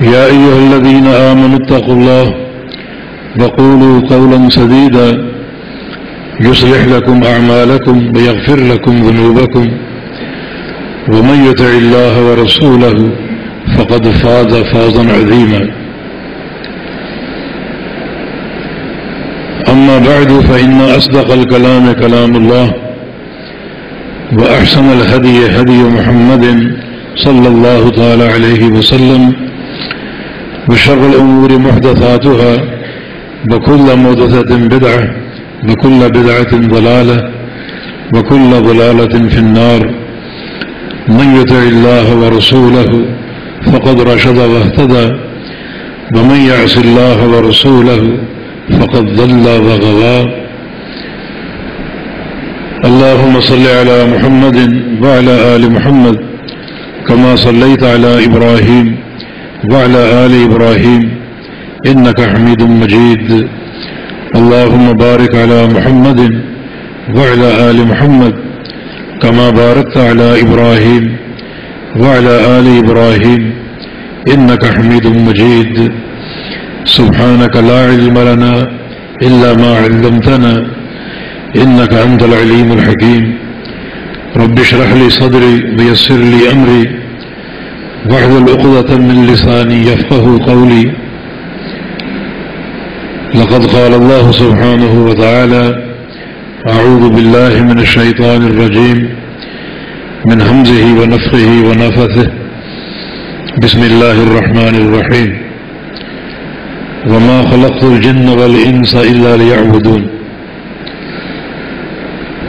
يا أيها الذين آمنوا اتقوا الله وقولوا قولا سديدا يصلح لكم أعمالكم ويغفر لكم ذنوبكم ومن يتع الله ورسوله فقد فاز فازا عظيما أما بعد فإن أصدق الكلام كلام الله وأحسن الهدي هدي محمد صلى الله تعالى عليه وسلم وشر الأمور محدثاتها وكل محدثة بدعة وكل بدعة ضلالة وكل ضلالة في النار. من يطع الله ورسوله فقد رشد واهتدى ومن يعص الله ورسوله فقد ضل وغوى. اللهم صل على محمد وعلى آل محمد كما صليت على إبراهيم وعلى آل إبراهيم إنك حميد مجيد. اللهم بارك على محمد وعلى آل محمد كما باركت على إبراهيم وعلى آل إبراهيم إنك حميد مجيد. سبحانك لا علم لنا إلا ما علمتنا إنك أنت العليم الحكيم. رب اشرح لي صدري ويسر لي أمري. واحذل عقدة من لساني يفقه قولي. لقد قال الله سبحانه وتعالى أعوذ بالله من الشيطان الرجيم من همزه ونفخه ونفثه. بسم الله الرحمن الرحيم. وما خلقت الجن والإنس إلا ليعبدون.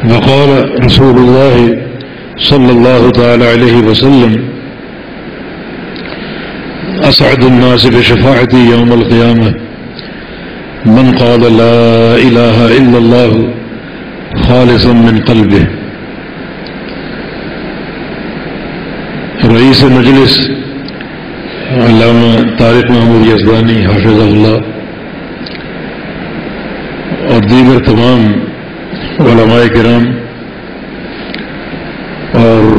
وقال رسول الله صلى الله تعالى عليه وسلم أسعد الناس بشفاعتي يوم القيامة. من قال لا إله إلا الله خالصا من قلبه. رئیس مجلس علامہ طارق محمود یزدانی حافظ اللہ اور دیگر تمام علماء کرام اور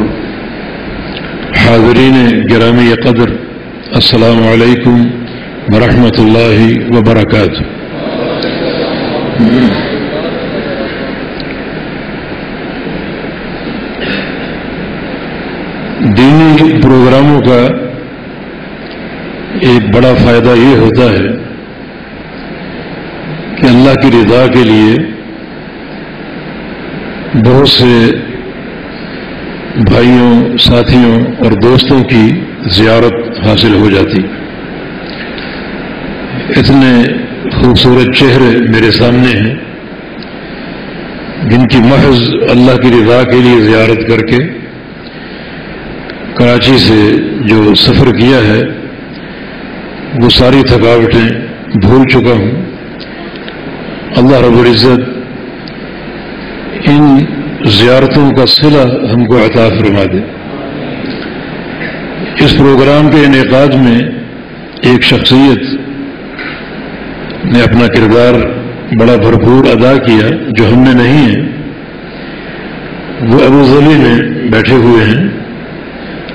حاضرین گرامی قدر السلام علیکم ورحمۃ اللہ وبرکاتہ۔ دینی پروگراموں کا ایک بڑا فائدہ یہ ہوتا ہے کہ اللہ کی رضا کے لیے بہت سے بھائیوں، ساتھیوں اور دوستوں کی زیارت حاصل ہو جاتی۔ اتنے خوبصورت چہرے میرے سامنے ہیں، جن کی محض اللہ کی رضا کے لیے زیارت کر کے کراچی سے جو سفر کیا ہے، وہ ساری تھکاوٹیں بھول چکا ہوں۔ اللہ رب العزت ان زیارتوں کا صلہ ہم کو عطا فرما دے۔ اس پروگرام کے انعقاد میں ایک شخصیت نے اپنا کردار بڑا بھرپور ادا کیا جو ہم نے نہیں ہے۔ وہ ابو ظلی میں بیٹھے ہوئے ہیں۔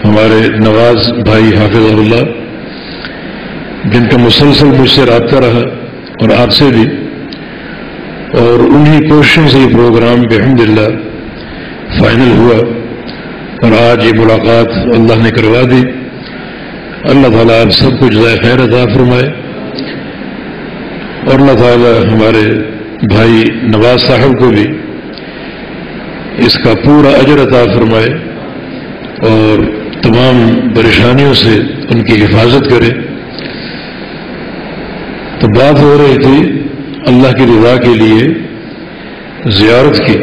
ہمارے نواز بھائی حافظ اللہ جن کا مسلسل مجھ سے رابطہ رہا اور آپ سے بھی۔ اور انہی کوششوں سے یہ پروگرام بحمد اللہ فائنل ہوا۔ اور آج یہ ملاقات اللہ نے کروا دی۔ اللہ تعالیٰ آپ سب کو جزائے خیر عطا فرمائے۔ اور اللہ تعالیٰ ہمارے بھائی نواز صاحب کو بھی اس کا پورا اجر عطا فرمائے اور تمام پریشانیوں سے ان کی حفاظت کرے۔ تو بات ہو رہی تھی اللہ کی رضا کے لیے زیارت کی،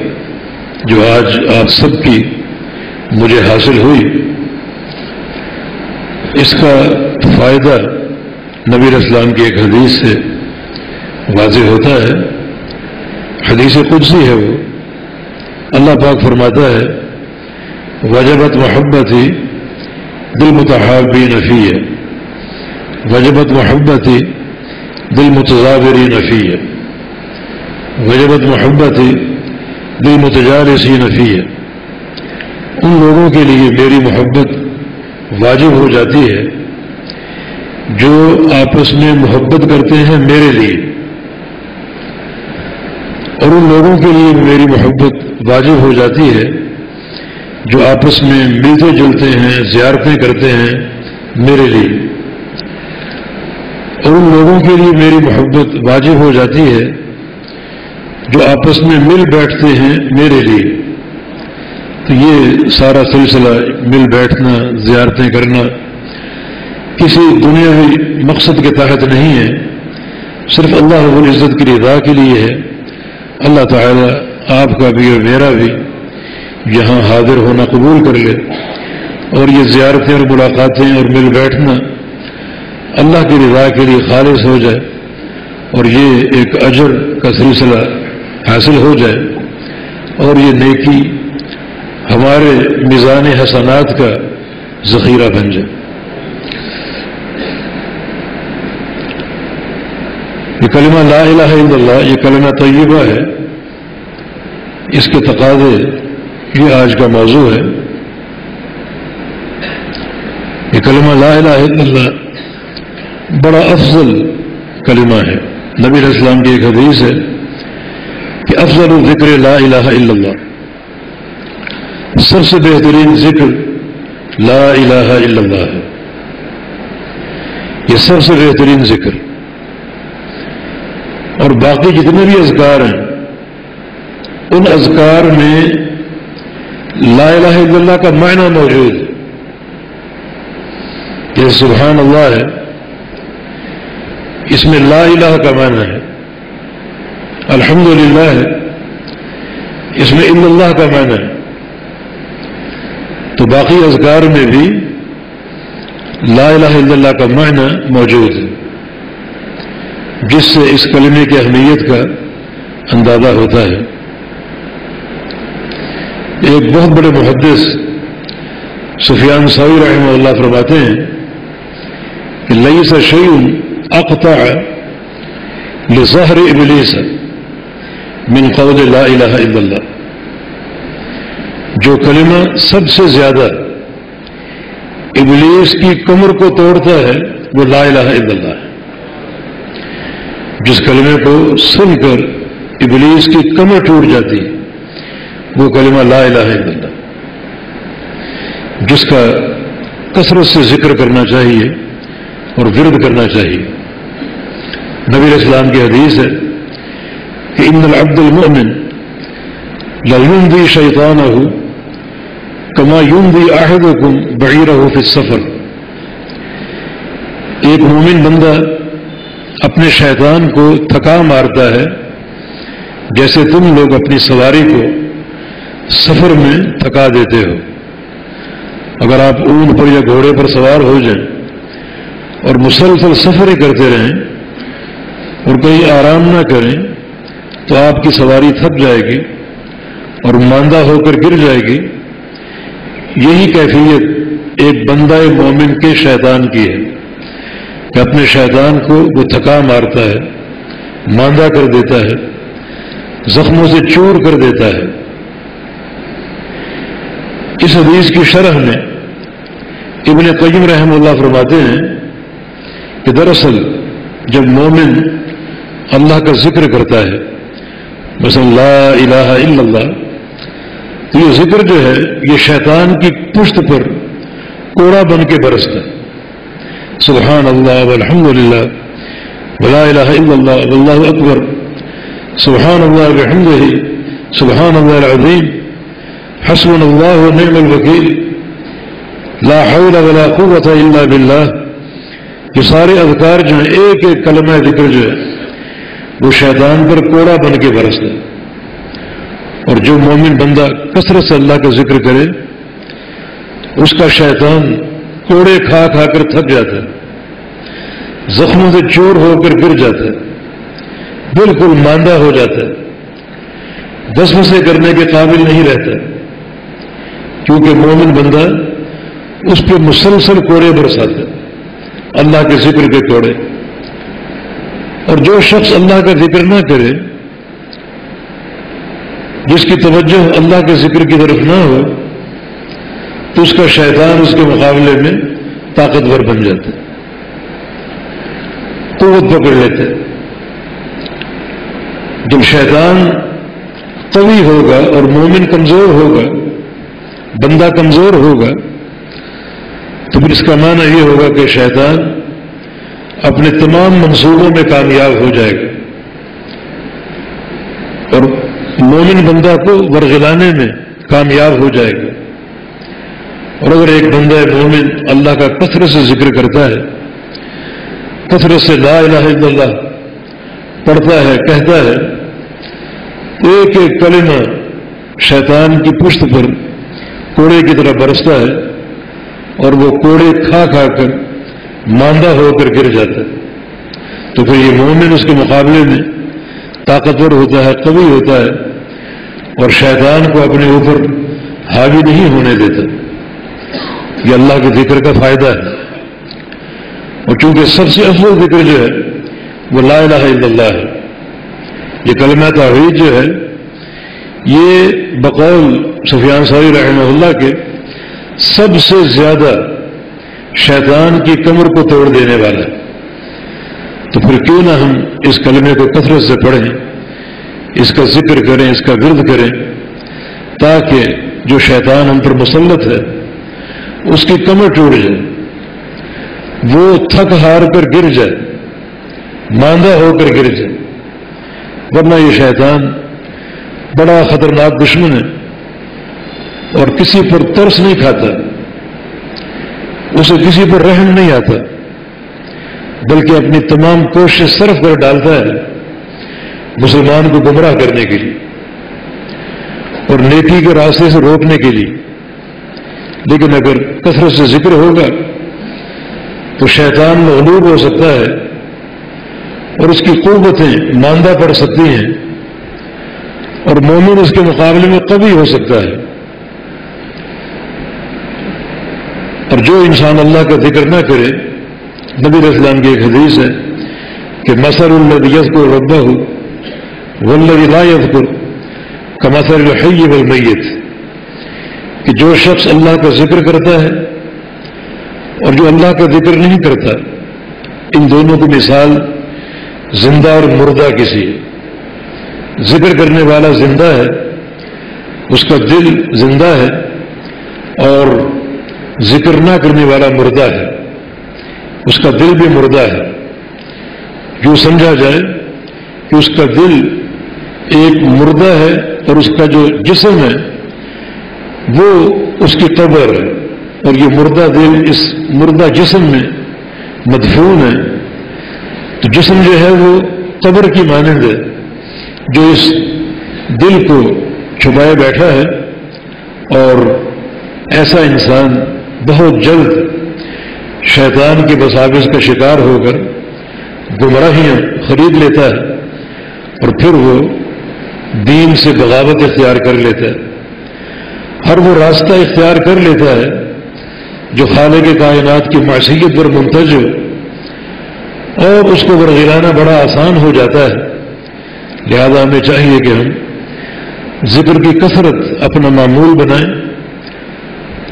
جو آج آپ سب کی مجھے حاصل ہوئی۔ اس کا فائدہ نبی اسلام کی ایک حدیث سے واضح ہوتا ہے۔ حدیث قدسی ہے وہ۔ اللہ پاک فرماتا ہے، وجبت محبت ہی دل متحابی نفی ہے وجبت محبت ہی دل متضابری نفی ہے وجبت محبت ہی دل متجارسی نفی ہے ان لوگوں کے لیے میری محبت واجب ہو جاتی ہے جو آپس میں محبت کرتے ہیں میرے لیے اور ان لوگوں کے لیے میری محبت واجب ہو جاتی ہے جو آپس میں ملتے جلتے ہیں، زیارتیں کرتے ہیں میرے لیے اور ان لوگوں کے لیے میری محبت واجب ہو جاتی ہے جو آپس میں مل بیٹھتے ہیں میرے لیے تو یہ سارا سلسلہ مل بیٹھنا، زیارتیں کرنا کسی دنیاوی مقصد کے تحت نہیں ہے، صرف اللہ رب العزت کی رضا کے لیے ہے۔ اللہ تعالیٰ آپ کا بھی اور میرا بھی یہاں حاضر ہونا قبول کر لے۔ اور یہ زیارتیں اور ملاقاتیں اور مل بیٹھنا اللہ کی رضا کے لیے خالص ہو جائے اور یہ ایک اجر کا سلسلہ حاصل ہو جائے۔ اور یہ نیکی ہمارے میزان حسنات کا ذخیرہ بن جائے۔ یہ کلمہ لا الہ الا اللہ، یہ کلمہ طیبہ ہے۔ اس کے تقاضے یہ آج کا موضوع ہے۔ یہ کلمہ لا الہ الا اللہ بڑا افضل کلمہ ہے۔ نبی السلام کی ایک حدیث ہے کہ افضل الذکر لا الہ الا اللہ۔ سب سے بہترین ذکر لا الہ الا اللہ ہے۔ یہ سب سے بہترین ذکر۔ اور باقی جتنے بھی اذکار ہیں، ان اذکار میں لا الہ الا اللہ کا معنی موجود یہ سبحان اللہ ہے۔ اس میں لا الہ کا معنی ہے۔ الحمد للہ ہے۔ اس میں اللہ کا معنی ہے۔ تو باقی اذکار میں بھی لا الہ الا اللہ کا معنی موجود ہے، جس سے اس کلمے کی اہمیت کا اندازہ ہوتا ہے۔ ایک بہت بڑے محدث سفیان سعی رحمہ اللہ فرماتے ہیں کہ لئی سا شعین اقتا لظہر ابلیس من قول لا الہ الا اللہ۔ جو کلمہ سب سے زیادہ ابلیس کی کمر کو توڑتا ہے، وہ لا الہ الا اللہ ہے۔ جس کلمے کو سن کر ابلیس کی کمر ٹوٹ جاتی، وہ کلمہ لا الہ الا اللہ۔ جس کا کثرت سے ذکر کرنا چاہیے اور ورد کرنا چاہیے۔ نبی اسلام کی حدیث ہے کہ ان العبد المؤمن لا شیطان ہو کما یون دی آہد حکم بڑی رہو پھر سفر ایک مومن بندہ اپنے شیطان کو تھکا مارتا ہے، جیسے تم لوگ اپنی سواری کو سفر میں تھکا دیتے ہو۔ اگر آپ اونٹ پر یا گھوڑے پر سوار ہو جائیں اور مسلسل سفر ہی کرتے رہیں اور کہیں آرام نہ کریں، تو آپ کی سواری تھک جائے گی اور ماندہ ہو کر گر جائے گی۔ یہی کیفیت ایک بندہ مومن کے شیطان کی ہے کہ اپنے شیطان کو وہ تھکا مارتا ہے ماندہ کر دیتا ہے، زخموں سے چور کر دیتا ہے۔ اس حدیث کی شرح میں ابن قیم رحم اللہ فرماتے ہیں کہ دراصل جب مومن اللہ کا ذکر کرتا ہے بس اللہ الہ الا اللہ تو یہ ذکر جو ہے، یہ شیطان کی پشت پر کوڑا بن کے برستا ہے۔ سبحان اللہ الحمد للہ ولا الہ الا اللہ، واللہ اکبر۔ سبحان اللہ بحمدہ۔ سبحان اللہ العظیم۔ حسن اللہ ونعم الوکیل۔ لا حول ولا قوت الا باللہ۔ یہ سارے اذکار جو ہیں، ایک ایک کلمہ ذکر جو ہے، وہ شیطان پر کوڑا بن کے برستا ہے۔ اور جو مومن بندہ کثرت سے اللہ کا ذکر کرے، اس کا شیطان کوڑے کھا کھا کر تھک جاتا ہے، زخموں سے چور ہو کر گر جاتا ہے، بالکل ماندہ ہو جاتا ہے، دس سے کرنے کے قابل نہیں رہتا، کیونکہ مومن بندہ اس پہ مسلسل کوڑے برساتا ہے، اللہ کے ذکر کے کوڑے۔ اور جو شخص اللہ کا ذکر نہ کرے جس کی توجہ اللہ کے ذکر کی طرف نہ ہو، تو اس کا شیطان اس کے مقابلے میں طاقتور بن جاتا ہے۔ قوت پکڑ لیتے جب شیطان قوی ہوگا اور مومن کمزور ہوگا، بندہ کمزور ہوگا، تو پھر اس کا معنی یہ ہوگا کہ شیطان اپنے تمام منصوبوں میں کامیاب ہو جائے گا۔ اور مومن بندہ کو ورگلانے میں کامیاب ہو جائے گا۔ اور اگر ایک بندہ مومن اللہ کا کثرت سے ذکر کرتا ہے، کثرت سے لا الہ الا اللہ پڑھتا ہے، کہتا ہے، ایک ایک کلمہ شیطان کی پشت پر کوڑے کی طرح برستا ہے اور وہ کوڑے کھا کھا کر ماندہ ہو کر گر جاتا ہے۔ تو پھر یہ مومن اس کے مقابلے میں طاقتور ہوتا ہے قوی ہوتا ہے، اور شیطان کو اپنے اوپر حاوی نہیں ہونے دیتا۔ یہ اللہ کے ذکر کا فائدہ ہے۔ اور چونکہ سب سے افضل ذکر جو ہے، وہ لا الہ الا اللہ ہے۔ یہ کلمہ توحید جو ہے، یہ بقول سفیان صحیح رحمہ اللہ کے سب سے زیادہ شیطان کی کمر کو توڑ دینے والا ہے۔ تو پھر کیوں نہ ہم اس کلمے کو کثرت سے پڑھیں، اس کا ذکر کریں، اس کا گرد کریں، تاکہ جو شیطان ہم پر مسلط ہے، اس کی کمر ٹوٹ جائے، وہ تھک ہار کر گر جائے، ماندہ ہو کر گر جائے۔ ورنہ یہ شیطان بڑا خطرناک دشمن ہے اور کسی پر ترس نہیں کھاتا، اسے کسی پر رحم نہیں آتا۔ بلکہ اپنی تمام کوشش صرف کر ڈالتا ہے مسلمان کو گمراہ کرنے کے لیے اور نیکی کے راستے سے روکنے کے لیے۔ لیکن اگر کثرت سے ذکر ہوگا تو شیطان میں ہو سکتا ہے اور اس کی قوتیں ماندہ پڑ سکتی ہیں اور مومن اس کے مقابلے میں کبھی ہو سکتا ہے۔ اور جو انسان اللہ کا ذکر نہ کرے نبی اسلام کی ایک حدیث ہے کہ مسر الدیت کو ربا ہو ولدی لایت کو کمسر الحی والمیت کہ جو شخص اللہ کا ذکر کرتا ہے اور جو اللہ کا ذکر نہیں کرتا، ان دونوں کی مثال زندہ اور مردہ کسی ہے۔ ذکر کرنے والا زندہ ہے، اس کا دل زندہ ہے اور ذکر نہ کرنے والا مردہ ہے۔ اس کا دل بھی مردہ ہے۔ جو سمجھا جائے کہ اس کا دل ایک مردہ ہے اور اس کا جو جسم ہے، وہ اس کی قبر ہے۔ اور یہ مردہ دل اس مردہ جسم میں مدفون ہے۔ تو جسم جو ہے وہ قبر کی مانند ہے، جو اس دل کو چھپائے بیٹھا ہے۔ اور ایسا انسان بہت جلد شیطان کے مساوس کا شکار ہو کر گمراہیاں خرید لیتا ہے اور پھر وہ دین سے بغاوت اختیار کر لیتا ہے۔ ہر وہ راستہ اختیار کر لیتا ہے جو خالے کے کائنات کی معصیت پر منتج ہو اور اس کو ورگلانا بڑا آسان ہو جاتا ہے۔ لہذا ہمیں چاہیے کہ ہم ذکر کی کثرت اپنا معمول بنائیں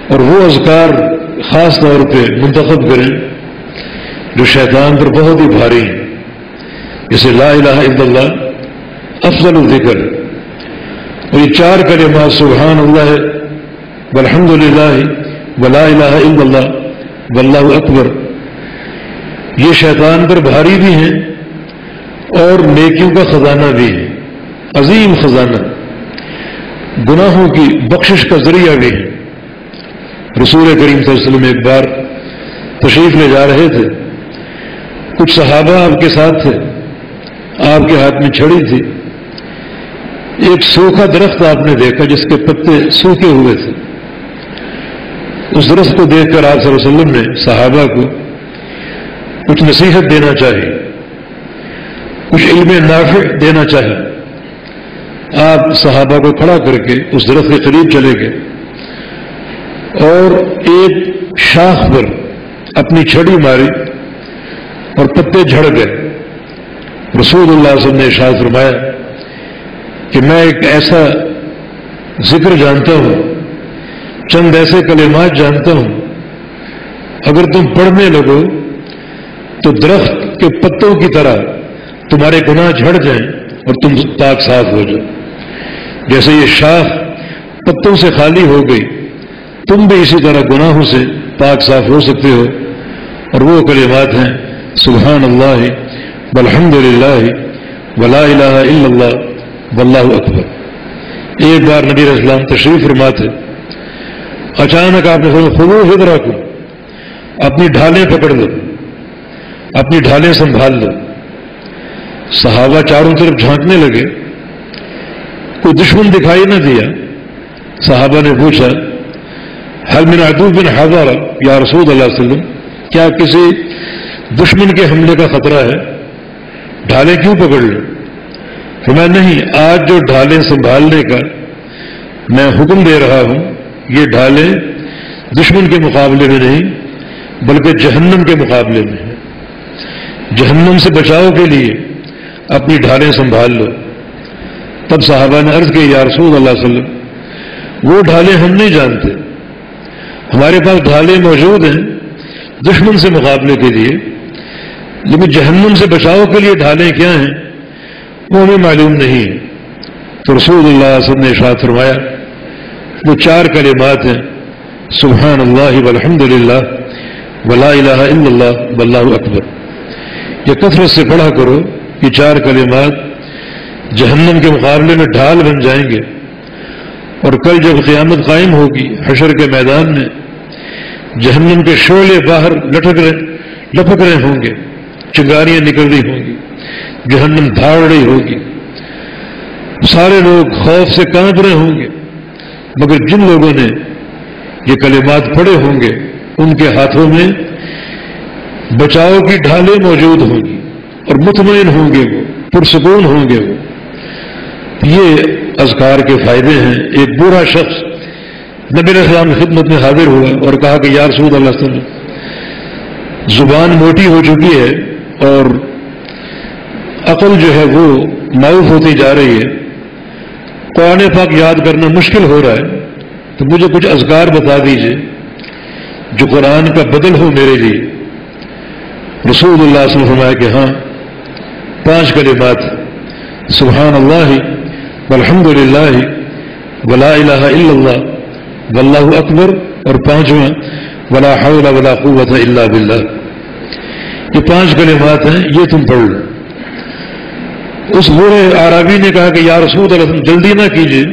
اور وہ اذکار خاص طور پہ منتخب کریں جو شیطان پر بہت ہی بھاری ہیں۔ جسے لا الہ الا اللہ، افضل الذکر۔ اور یہ چار کلمات سبحان اللہ الحمد للہ ولا الہ الا اللہ، واللہ اکبر۔ یہ شیطان پر بھاری بھی ہیں اور نیکیوں کا خزانہ بھی ہے عظیم خزانہ۔ گناہوں کی بخشش کا ذریعہ بھی ہے رسول کریم صلی اللہ علیہ وسلم ایک بار تشریف لے جا رہے تھے۔ کچھ صحابہ آپ کے ساتھ تھے، آپ کے ہاتھ میں چھڑی تھی۔ ایک سوکھا درخت آپ نے دیکھا جس کے پتے سوکھے ہوئے تھے۔ اس درخت کو دیکھ کر آپ صلی اللہ علیہ وسلم نے صحابہ کو کچھ نصیحت دینا چاہیے کچھ علم نافع دینا چاہیے آپ صحابہ کو کھڑا کر کے اس درخت کے قریب چلے گئے۔ اور ایک شاخ پر اپنی چھڑی ماری اور پتے جھڑ گئے۔ رسول اللہ وسلم نے ارشاد فرمایا کہ میں ایک ایسا ذکر جانتا ہوں، چند ایسے کلمات جانتا ہوں۔ اگر تم پڑھنے لگو تو درخت کے پتوں کی طرح تمہارے گناہ جھڑ جائیں اور تم پاک صاف ہو جاؤ۔ جیسے یہ شاخ پتوں سے خالی ہو گئی تم بھی اسی طرح گناہوں سے پاک صاف ہو سکتے ہو۔ اور وہ کلمات ہیں سبحان اللہ بلحمد للہ ولا الہ الا اللہ واللہ اکبر۔ ایک بار نبی اسلام تشریف فرماتے، اچانک آپ نے سوچا خبو حدرا کو اپنی ڈھالیں پکڑ لو، اپنی ڈھالیں سنبھال لو۔ صحابہ چاروں طرف جھانکنے لگے، کوئی دشمن دکھائی نہ دیا۔ صحابہ نے پوچھا حل من عدو بن حضر یا رسول اللہ علیہ وسلم، کیا کسی دشمن کے حملے کا خطرہ ہے؟ ڈھالیں کیوں پکڑ لو میں نہیں، آج جو ڈھالیں سنبھالنے کا میں حکم دے رہا ہوں، یہ ڈھالیں دشمن کے مقابلے میں نہیں، بلکہ جہنم کے مقابلے میں ہے جہنم سے بچاؤ کے لیے اپنی ڈھالیں سنبھال لو۔ تب صحابہ نے عرض کی یا رسول اللہ علیہ وسلم، وہ ڈھالیں ہم نہیں جانتے۔ ہمارے پاس ڈھالیں موجود ہیں دشمن سے مقابلے کے لیے، لیکن جہنم سے بچاؤ کے لیے ڈھالیں کیا ہیں؟ وہ ہمیں معلوم نہیں۔ ہے تو رسول اللہ علیہ وسلم نے اشاعت فرمایا وہ چار کلمات ہیں، سبحان اللہ والحمد للہ ولا الہ الا اللہ واللہ اکبر۔ یہ کثرت سے پڑھا کرو یہ چار کلمات جہنم کے مقابلے میں ڈھال بن جائیں گے۔ اور کل جب قیامت قائم ہوگی، حشر کے میدان میں جہنم کے شعلے باہر لٹک رہے لپک رہے ہوں گے، چنگاریاں نکل رہی ہوں گی، جہنم دھاڑ رہی ہوگی۔ سارے لوگ خوف سے کانپ رہے ہوں گے، مگر جن لوگوں نے یہ کلمات پڑے ہوں گے، ان کے ہاتھوں میں بچاؤ کی ڈھالیں موجود ہوں گی، اور مطمئن ہوں گے وہ، پرسکون ہوں گے وہ۔ یہ اذکار کے فائدے ہیں۔ ایک برا شخص نبی السلام خدمت میں حاضر ہوا اور کہا کہ یا رسول اللہ وسلم، زبان موٹی ہو چکی ہے اور عقل جو ہے وہ معروف ہوتی جا رہی ہے۔ قرآن پاک یاد کرنا مشکل ہو رہا ہے، تو مجھے کچھ اذکار بتا دیجیے جو قرآن کا بدل ہو میرے لیے۔ رسول اللہ صلی اللہ علیہ وسلم کہ ہاں پانچ کلمات، سبحان اللہ، والحمد للہ، ولا الہ الا اللہ واللہ اکبر اور پانچواں ولا حول ولا قوت الا باللہ۔ یہ پانچ کلمات ہیں، یہ تم پڑھ لو۔ اس بوڑھے آرابی نے کہا کہ یا رسول اللہ جلدی نہ کیجیے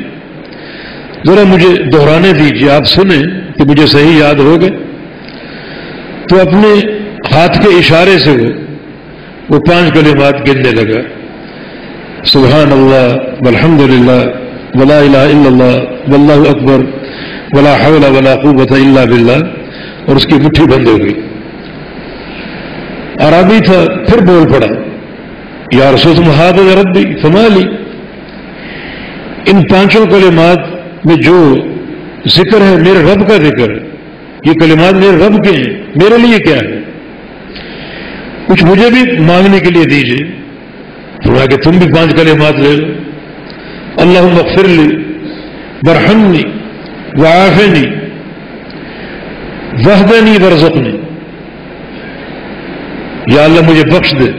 ذرا مجھے دہرانے دیجیے آپ سنیں کہ مجھے صحیح یاد ہو گئے۔ تو اپنے ہاتھ کے اشارے سے وہ وہ پانچ کلمات گننے لگا۔ سبحان اللہ، والحمد للہ، ولا الہ الا اللہ، واللہ اکبر۔ ولا حول ولا قوت الا باللہ اور اس کی مٹھی بند ہو گئی عربی تھا، پھر بول پڑا۔ یا رسول محاد ربی فمالی ان پانچوں کلمات میں جو ذکر ہے، میرے رب کا ذکر ہے۔ یہ کلمات میرے رب کے ہیں، میرے لیے کیا ہے؟ کچھ مجھے بھی مانگنے کے لیے دیجیے تھوڑا کہ تم بھی پانچ کلمات لے لو۔ اللہ مغفر لی برہنی وعافنی وحدنی برزقنی یا اللہ مجھے بخش دے،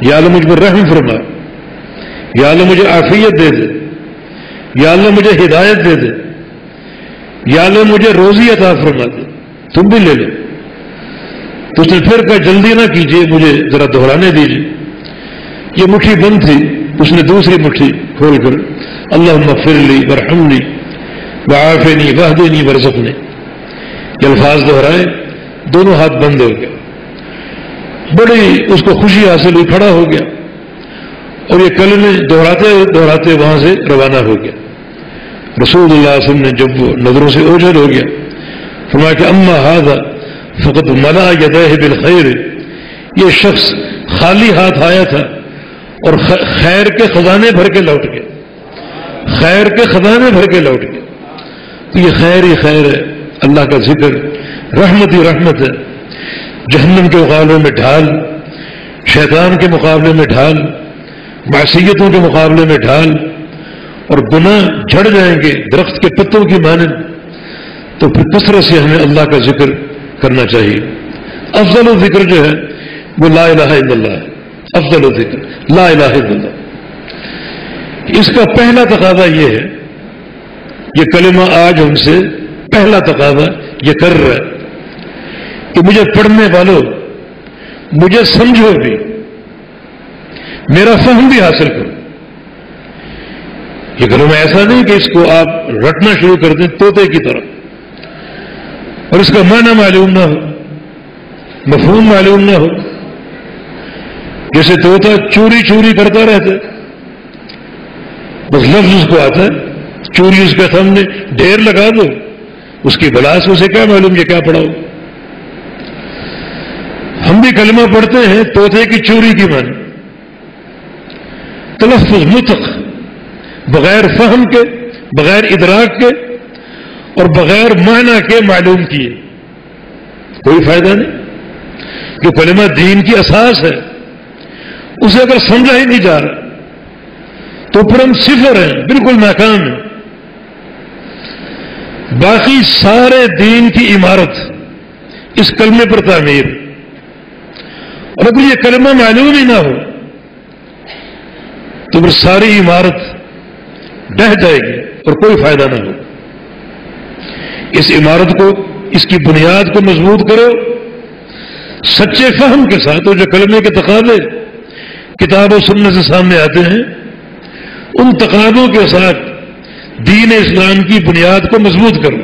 یا اللہ مجھ پر رحم فرما، یا اللہ مجھے عافیت دے دے، یا اللہ مجھے ہدایت دے دے، یا اللہ مجھے روزی عطا فرما دے۔ تم بھی لے لو۔ تو اس نے پھر کہا، جلدی نہ کیجیے مجھے ذرا دہرانے دیجیے یہ مٹھی بند تھی، اس نے دوسری مٹھی کھول کر اللہ مغفر لی برہم لی بآف نہیں واہد نہیں نے یہ الفاظ دہرائے دونوں ہاتھ بند ہو گیا بڑی اس کو خوشی حاصل ہوئی، کھڑا ہو گیا۔ اور یہ کل میں دوہراتے دوہراتے وہاں سے روانہ ہو گیا۔ رسول اللہ علیہ وسلم نے جب وہ نظروں سے اوجھل ہو گیا، فرمایا کہ اما ہاضا فقط ملا یدہ بالخیر۔ یہ شخص خالی ہاتھ آیا تھا اور خیر کے خزانے بھر کے لوٹ گئے خیر کے خزانے بھر کے لوٹ گئے تو یہ خیر ہی خیر ہے، اللہ کا ذکر، رحمت ہی رحمت ہے۔ جہنم کے مقابلے میں ڈھال، شیطان کے مقابلے میں ڈھال، معصیتوں کے مقابلے میں ڈھال اور گناہ جھڑ جائیں گے درخت کے پتوں کی مانند، تو پھر کثرت سے ہمیں اللہ کا ذکر کرنا چاہیے؟ افضل و ذکر جو ہے، وہ لا الہ الا اللہ ہے۔ افضل و ذکر لا الہ الا اللہ۔ اس کا پہلا تقاضا یہ ہے یہ کلمہ آج ہم سے پہلا تقاضا یہ کر رہا ہے کہ مجھے پڑھنے والوں، مجھے سمجھو بھی، میرا فہم بھی حاصل کرو۔ یہ کلمہ ایسا نہیں کہ اس کو آپ رٹنا شروع کر دیں طوطے کی طرح۔ اور اس کا معنی معلوم نہ ہو، مفہوم معلوم نہ ہو۔ جیسے طوطا چوری چوری کرتا رہتا بس لفظ اس کو آتا ہے۔ چوری اس کے سامنے ڈھیر لگا دو۔ اس کی بلاس اسے کیا معلوم یہ کیا پڑھاؤ؟ ہم بھی کلمہ پڑھتے ہیں، طوطے کی چوری کی معنی تلفظ متق بغیر فہم کے، بغیر ادراک کے اور بغیر معنی کے معلوم کیے۔ کوئی فائدہ نہیں جو کلمہ دین کی اساس ہے۔ اسے اگر سمجھا ہی نہیں جا رہا تو پھر ہم صفر ہیں، بالکل ناکام ہیں۔ باقی سارے دین کی عمارت اس کلمے پر تعمیر۔ اور اگر یہ کلمہ معلوم ہی نہ ہو، تو پھر ساری عمارت ڈہ جائے گی اور کوئی فائدہ نہ ہو اس عمارت کو، اس کی بنیاد کو مضبوط کرو، سچے فہم کے ساتھ، اور جو کلمے کے تقاضے کتاب و سننے سے سامنے آتے ہیں، ان تقاضوں کے ساتھ دین اسلام کی بنیاد کو مضبوط کرو۔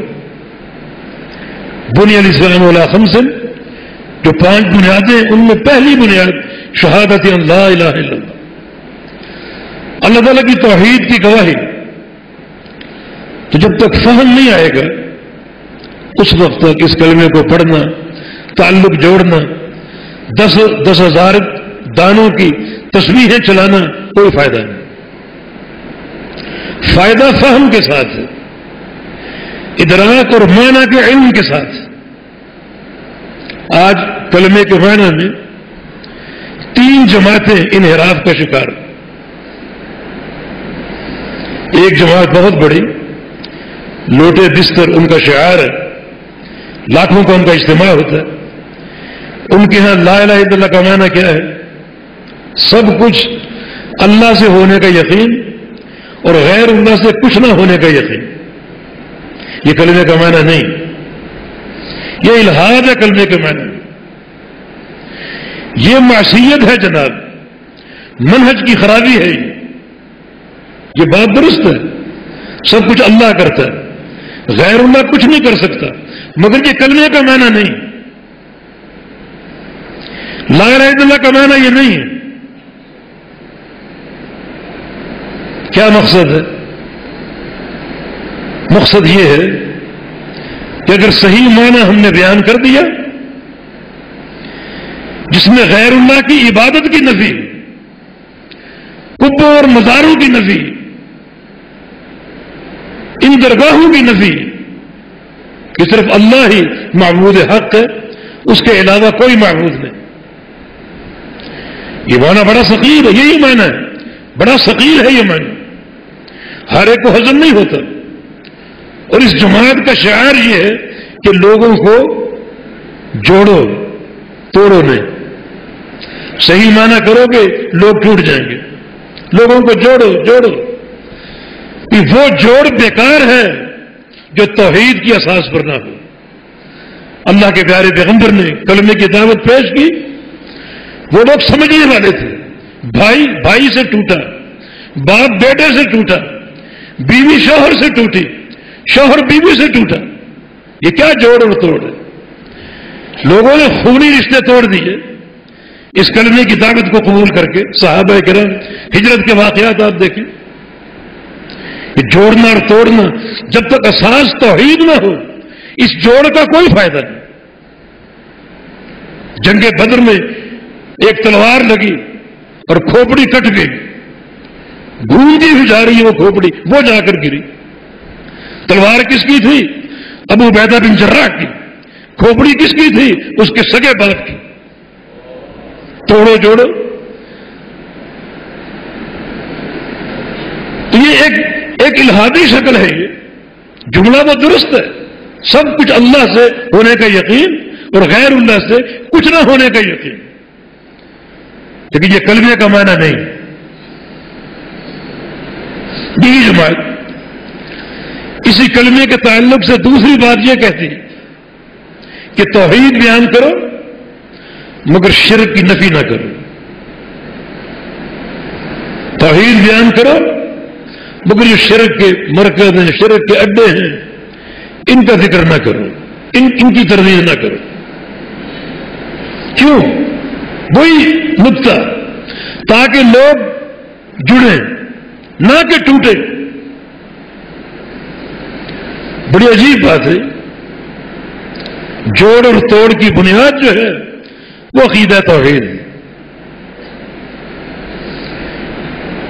بنیاد اسلام والا خمسن جو پانچ بنیادیں، ان میں پہلی بنیاد شہادت اللہ الہ الا اللہ۔ اللہ تعالیٰ کی توحید کی گواہی۔ تو جب تک فہم نہیں آئے گا، اس وقت تک اس کلمے کو پڑھنا، تعلق جوڑنا، دس دس ہزار دانوں کی تصویریں چلانا کوئی فائدہ نہیں۔ فائدہ فہم کے ساتھ، ادراک اور معنی کے علم کے ساتھ۔ آج کلمے کے معنی میں تین جماعتیں انحراف کا شکار۔ ایک جماعت بہت بڑی، لوٹے بستر ان کا شعار ہے، لاکھوں کا ان کا اجتماع ہوتا ہے۔ ان کے ہاں لا الہ الا اللہ کا معنی کیا ہے؟ سب کچھ اللہ سے ہونے کا یقین اور غیر اللہ سے کچھ نہ ہونے کا یقین۔ یہ کلمے کا معنی نہیں۔ یہ الحاد ہے کلمے کے معنی۔ یہ معصیت ہے جناب۔ منہج کی خرابی ہے یہ۔ بات درست ہے۔ سب کچھ اللہ کرتا ہے۔ غیر اللہ کچھ نہیں کر سکتا۔ مگر یہ کلمے کا معنی نہیں۔ لا الہ الا اللہ کا معنی یہ نہیں ہے۔ کیا مقصد ہے؟ مقصد یہ ہے کہ اگر صحیح معنی ہم نے بیان کر دیا، جس میں غیر اللہ کی عبادت کی نفی کبوں اور مزاروں کی نفی، ان درگاہوں کی نفی کہ صرف اللہ ہی معبود حق ہے، اس کے علاوہ کوئی معبود نہیں۔ یہ معنی بڑا ثقیل ہے، یہی معنی ہے، بڑا ثقیل ہے یہ معنی۔ ہر ایک کو ہضم نہیں ہوتا۔ اور اس جماعت کا شعار یہ ہے کہ لوگوں کو جوڑو، توڑو نہیں۔ صحیح معنی کرو گے لوگ ٹوٹ جائیں گے۔ لوگوں کو جوڑو جوڑو۔ کہ وہ جوڑ بیکار ہے جو توحید کی اساس پر نہ ہو۔ اللہ کے پیارے پیغمبر نے کلمے کی دعوت پیش کی۔ وہ لوگ سمجھنے والے تھے۔ بھائی بھائی سے ٹوٹا، باپ بیٹے سے ٹوٹا۔ بیوی شوہر سے ٹوٹی، شوہر بیوی سے ٹوٹا۔ یہ کیا جوڑ اور توڑ ہے؟ لوگوں نے خونی رشتے توڑ دیے۔ اس کلمے کی دعوت کو قبول کر کے صحابہ کرم ہجرت کے واقعات آپ دیکھیں۔ یہ جوڑنا اور توڑنا جب تک اساس توحید نہ ہو، اس جوڑ کا کوئی فائدہ نہیں۔ جنگ بدر میں ایک تلوار لگی اور کھوپڑی کٹ گئی۔ گونجی ہوئی جا رہی ہے وہ کھوپڑی، وہ جا کر گری۔ تلوار کس کی تھی؟ ابو بیدا بن جرا کی۔ کھوپڑی کس کی تھی؟ اس کے سگے باپ کی۔ توڑو جوڑو۔ تو یہ ایک ایک الہادی شکل ہے یہ۔ جملہ وہ درست ہے۔ سب کچھ اللہ سے ہونے کا یقین اور غیر اللہ سے کچھ نہ ہونے کا یقین۔ لیکن یہ کلمے کا معنی نہیں۔ یہ جماعت اسی کلمے کے تعلق سے دوسری بات یہ کہتی کہ توحید بیان کرو، مگر شرک کی نفی نہ کرو۔ توحید بیان کرو، مگر یہ شرک کے مرکز ہیں، شرک کے اڈے ہیں، ان کا ذکر نہ کرو۔ ان ان کی تردید نہ کرو۔ کیوں؟ وہی نقطہ، تاکہ لوگ جڑیں۔ نہ کہ ٹوٹے۔ بڑی عجیب بات ہے۔ جوڑ اور توڑ کی بنیاد جو ہے، وہ عقیدہ توحید ہے۔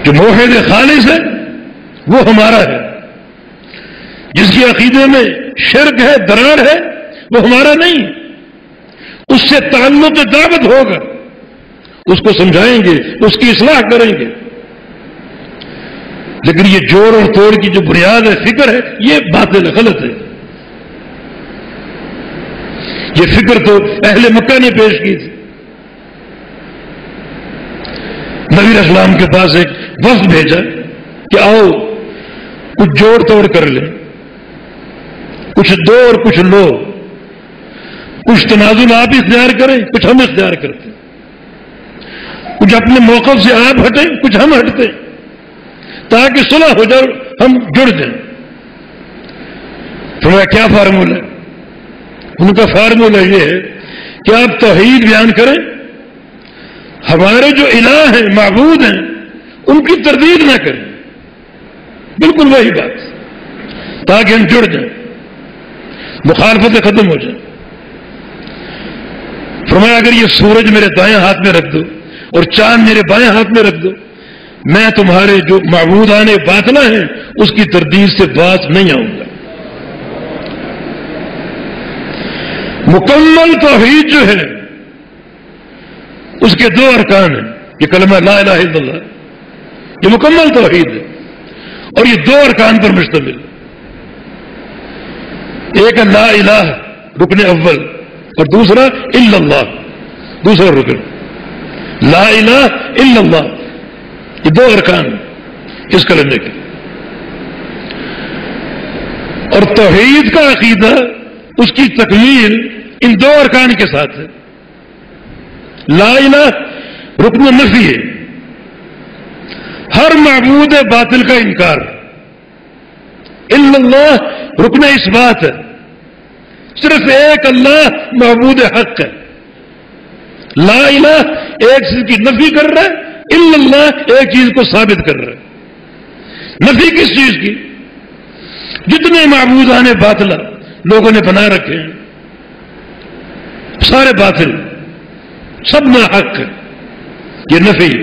جو موحد خالص ہے، وہ ہمارا ہے۔ جس کی عقیدے میں شرک ہے، درار ہے، وہ ہمارا نہیں۔ اس سے تعلق دعوت ہوگا۔ اس کو سمجھائیں گے، اس کی اصلاح کریں گے۔ لیکن یہ جوڑ اور توڑ کی جو بنیاد ہے، فکر ہے، یہ باتیں غلط ہے۔ یہ فکر تو اہل مکہ نے پیش کی تھی۔ نبی اسلام کے پاس ایک وقت بھیجا کہ آؤ، کچھ جوڑ توڑ کر لیں۔ کچھ دو اور کچھ لو۔ کچھ تنازل آپ اختیار کریں، کچھ ہم اختیار کرتے۔ کچھ اپنے موقف سے آپ ہٹیں، کچھ ہم ہٹتے۔ تاکہ صلح ہو جائے ہم جڑ جائیں۔ تھوڑا کیا فارمولہ ہے؟ ان کا فارمولہ یہ ہے کہ آپ توحید بیان کریں۔ ہمارے جو الہ ہیں، معبود ہیں، ان کی تردید نہ کریں۔ بالکل وہی بات۔ تاکہ ہم جڑ جائیں۔ مخالفتیں ختم ہو جائیں فرمایا، اگر یہ سورج میرے دائیں ہاتھ میں رکھ دو اور چاند میرے بائیں ہاتھ میں رکھ دو میں تمہارے جو معبود آنے باطلا ہیں، اس کی تردید سے بات نہیں آؤں گا۔ مکمل توحید جو ہے، اس کے دو ارکان ہیں۔ یہ کلمہ لا الہ الا اللہ، یہ مکمل توحید ہے، اور یہ دو ارکان پر مشتمل۔ ایک ہے لا الہ، رکن اول، اور دوسرا الا اللہ، دوسرا رکن۔ لا الہ الا اللہ۔ یہ دو ارکان اس کلمے کے۔ اور توحید کا عقیدہ، اس کی تکمیل ان دو ارکان کے ساتھ ہے۔ لا الہ رکن نفی ہے۔ ہر معبود باطل کا انکار۔ اللہ رکن اس بات ہے۔ صرف ایک اللہ محبود حق ہے۔ لا الہ ایک چیز کی نفی کر رہا ہے۔ اللہ ایک چیز کو ثابت کر رہا ہے۔ نفی کس چیز کی؟ جتنے معبود آنے باطلا لوگوں نے بنا رکھے ہیں، سارے باطل، سب میں حق ہے۔ یہ نفی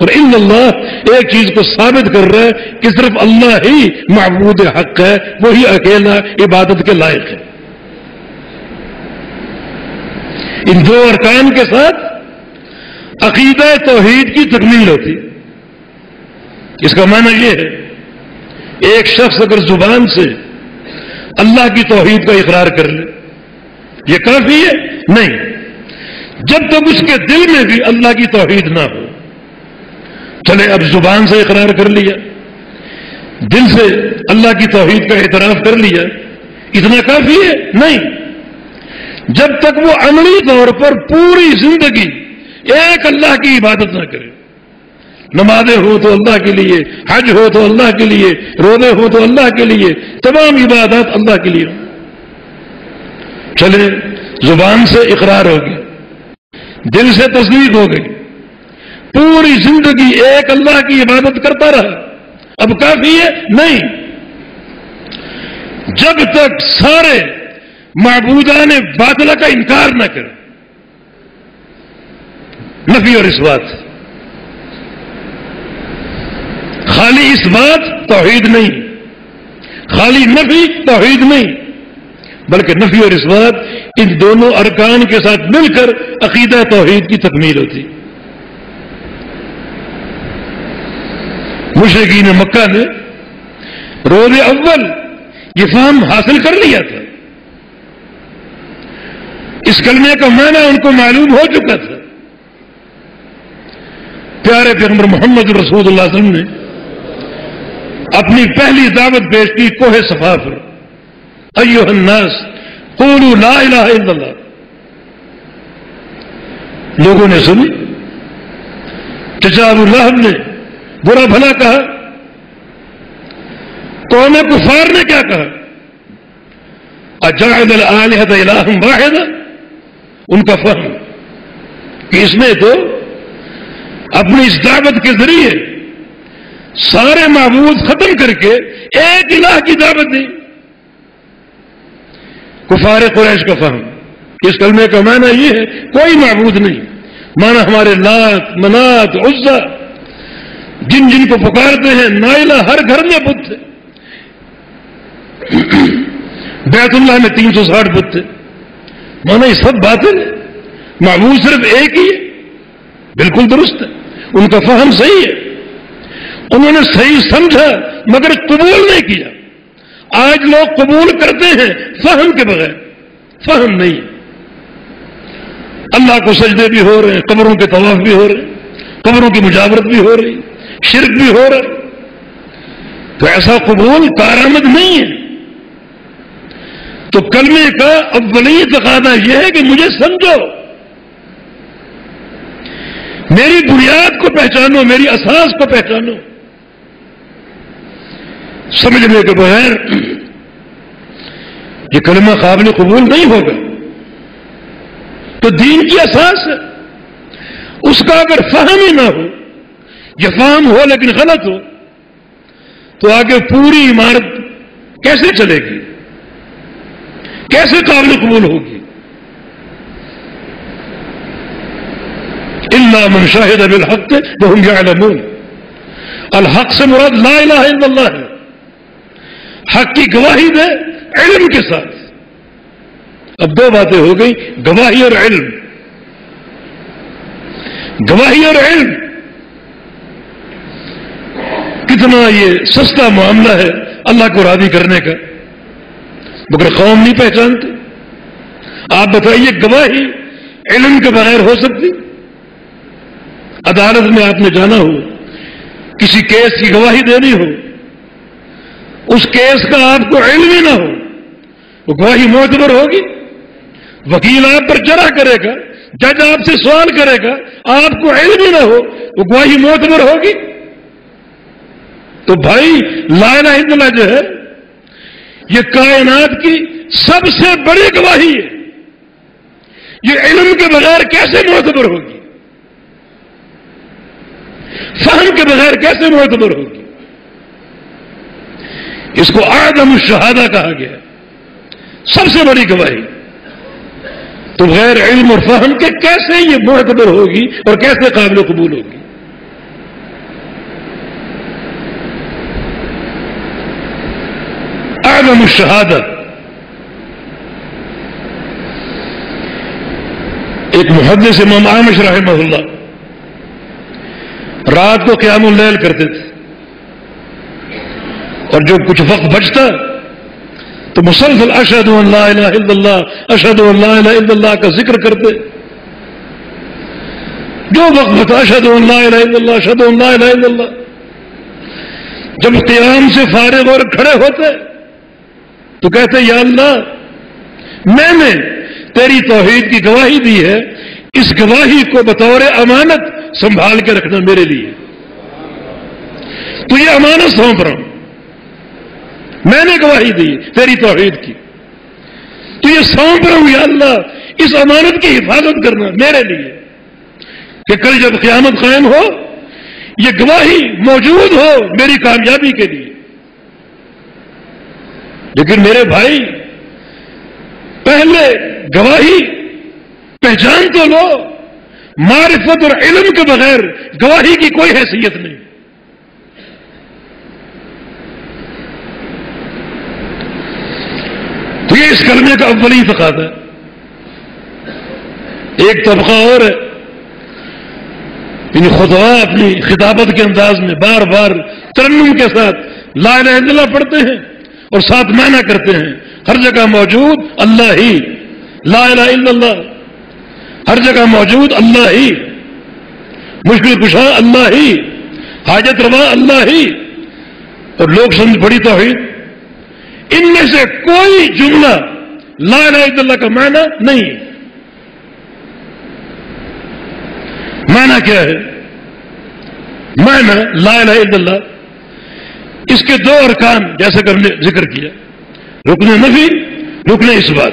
اور ان اللہ ایک چیز کو ثابت کر رہا ہے کہ صرف اللہ ہی معبود حق ہے، وہی اکیلا عبادت کے لائق ہے۔ ان دو ارکان کے ساتھ عقیدہ توحید کی تکمیل ہوتی۔ اس کا معنی یہ ہے، ایک شخص اگر زبان سے اللہ کی توحید کا اقرار کر لے، یہ کافی ہے؟ نہیں۔ جب تک اس کے دل میں بھی اللہ کی توحید نہ ہو، چلے اب زبان سے اقرار کر لیا، دل سے اللہ کی توحید کا اعتراف کر لیا، اتنا کافی ہے؟ نہیں۔ جب تک وہ عملی طور پر پوری زندگی ایک اللہ کی عبادت نہ کرے۔ نمازیں ہو تو اللہ کے لیے، حج ہو تو اللہ کے لیے، روزے ہو تو اللہ کے لیے، تمام عبادات اللہ کے لیے۔ چلے زبان سے اقرار ہو گیا۔ دل سے تصدیق ہو گئی۔ پوری زندگی ایک اللہ کی عبادت کرتا رہا۔ اب کافی ہے؟ نہیں۔ جب تک سارے معبودان باطلہ کا انکار نہ کرے نفی اور اس بات خالی اس بات توحید نہیں۔ خالی نفی توحید نہیں۔ بلکہ نفی اور اس بات ان دونوں ارکان کے ساتھ مل کر عقیدہ توحید کی تکمیل ہوتی۔ مشرقین مکہ نے روز اول یہ فہم حاصل کر لیا تھا۔ اس کلمے کا معنی ان کو معلوم ہو چکا تھا۔ پیارے پیغمبر محمد رسول اللہ علیہ وسلم نے اپنی پہلی دعوت پیش کی، کوہ صفا پر۔ ایو الناس، قولوا لا الہ الا اللہ۔ لوگوں نے سنی چچا ابو لہب نے برا بھلا کہا۔ قوم کفار نے کیا کہا؟ اجعل الالحت الہ واحد ان کا فہم کہ اس میں تو اپنی اس دعوت کے ذریعے سارے معبود ختم کر کے ایک الہ کی دعوت دی۔ کفار قریش کا فہم۔ اس کلمے کا معنی یہ ہے، کوئی معبود نہیں۔ مانا ہمارے لات منات، عزا، جن جن کو پکارتے ہیں نائلہ ہر گھر میں بت تھے بیت اللہ میں تین سو ساٹھ بت تھے مانا یہ سب باتیں معبود صرف ایک ہی ہے۔ بالکل درست ہے۔ ان کا فہم صحیح ہے۔ انہوں نے صحیح سمجھا، مگر قبول نہیں کیا۔ آج لوگ قبول کرتے ہیں فہم کے بغیر۔ فہم نہیں۔ اللہ کو سجدے بھی ہو رہے ہیں، قبروں کے طواف بھی ہو رہے ہیں، قبروں کی مجاورت بھی ہو رہی شرک بھی ہو رہا تو ایسا قبول کارآمد نہیں ہے۔ تو کلمے کا اولی تقاضا یہ ہے کہ مجھے سمجھو۔ میری بنیاد کو پہچانو، میری اساس کو پہچانو۔ سمجھنے کے بغیر یہ کلمہ قابل قبول نہیں ہوگا۔ تو دین کی اساس ہے۔ اس کا اگر فہم ہی نہ ہو، یہ فہم ہو لیکن غلط ہو، تو آگے پوری عمارت کیسے چلے گی؟ کیسے قابل قبول ہوگی؟ اللہ من شاہد بالحق وهم يعلمون. الحق سے مراد لا الہ الا اللہ ہے حق کی گواہی دے علم کے ساتھ. اب دو باتیں ہو گئی گواہی اور علم. گواہی اور علم. کتنا یہ سستا معاملہ ہے اللہ کو راضی کرنے کا. مگر قوم نہیں پہچانتے. آپ بتائیے گواہی علم کے بغیر ہو سکتی؟ عدالت میں آپ نے جانا ہو، کسی کیس کی گواہی دینی ہو، اس کیس کا آپ کو علم ہی نہ ہو، وہ گواہی معتبر ہوگی۔ وکیل آپ پر چرا کرے گا، جج آپ سے سوال کرے گا، آپ کو علم ہی نہ ہو، وہ گواہی معتبر ہوگی۔ تو بھائی، لا الہ الا اللہ جو ہے، یہ کائنات کی سب سے بڑی گواہی ہے۔ یہ علم کے بغیر کیسے معتبر ہوگی؟ فہم کے بغیر کیسے معتبر ہوگی۔ اس کو آدم الشہادہ کہا گیا۔ سب سے بڑی گواہی۔ تو غیر علم اور فہم کے کیسے یہ معتبر ہوگی اور کیسے قابل قبول ہوگی؟ آدم الشہادت ایک محدث امام عامش رحمہ اللہ رات کو قیام اللیل کرتے تھے۔ اور جو کچھ وقت بچتا تو مسلسل اشد اللہ الہ الا اللہ اشد اللہ الہ الا اللہ کا ذکر کرتے۔ جو وقت بتا اشد اللہ الہ الا اللہ اشد اللہ الہ الا اللہ۔ جب قیام سے فارغ اور کھڑے ہوتے تو کہتے، یا اللہ، میں نے تیری توحید کی گواہی دی ہے، اس گواہی کو بطور امانت سنبھال کے رکھنا میرے لیے۔ تو یہ امانت سونپ رہا ہوں۔ میں نے گواہی دی، تیری توحید کی۔ تو یہ سونپ رہا ہوں، یا اللہ، اس امانت کی حفاظت کرنا میرے لیے۔ کہ کل جب قیامت قائم ہو، یہ گواہی موجود ہو میری کامیابی کے لیے۔ لیکن میرے بھائی، پہلے گواہی پہچان تو لو معرفت اور علم کے بغیر گواہی کی کوئی حیثیت نہیں۔ تو یہ اس کلمے کا اولین فقات ہے۔ ایک طبقہ اور ہے۔ یعنی خطوا اپنی خطابت کے انداز میں بار بار ترنم کے ساتھ لا الہ الا اللہ پڑھتے ہیں اور ساتھ معنی کرتے ہیں۔ ہر جگہ موجود اللہ ہی۔ لا الہ الا اللہ۔ ہر جگہ موجود، اللہ ہی۔ مشکل کشا اللہ ہی۔ حاجت روا، اللہ ہی۔ اور لوگ سمجھ، بڑی توحید۔ ان میں سے کوئی جملہ لا الہ الا اللہ کا معنی نہیں۔ معنی کیا ہے؟ معنی لا الہ الا اللہ۔ اس کے دو ارکان جیسے کہ ہم نے ذکر کیا۔ رکن نفی، رکن اس بات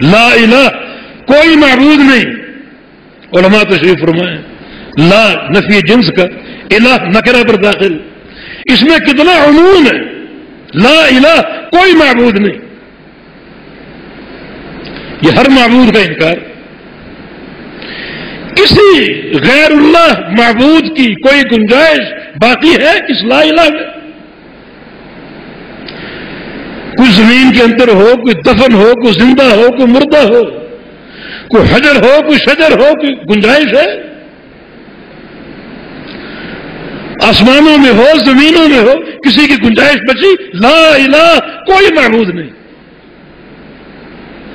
لا الہ کوئی معبود نہیں۔ علماء تشریف فرمائے، لا نفی جنس کا، الہ نکرہ پر داخل۔ اس میں کتنا عموم ہے۔ لا الہ کوئی معبود نہیں۔ یہ ہر معبود کا انکار۔ کسی غیر اللہ معبود کی کوئی گنجائش باقی ہے اس لا الہ میں۔ کوئی زمین کے اندر ہو، کوئی دفن ہو، کوئی زندہ ہو، کوئی مردہ ہو۔ کوئی حجر ہو، کوئی شجر ہو، کوئی گنجائش ہے؟ آسمانوں میں ہو، زمینوں میں ہو، کسی کی گنجائش بچی، لا الہ، کوئی معبود نہیں۔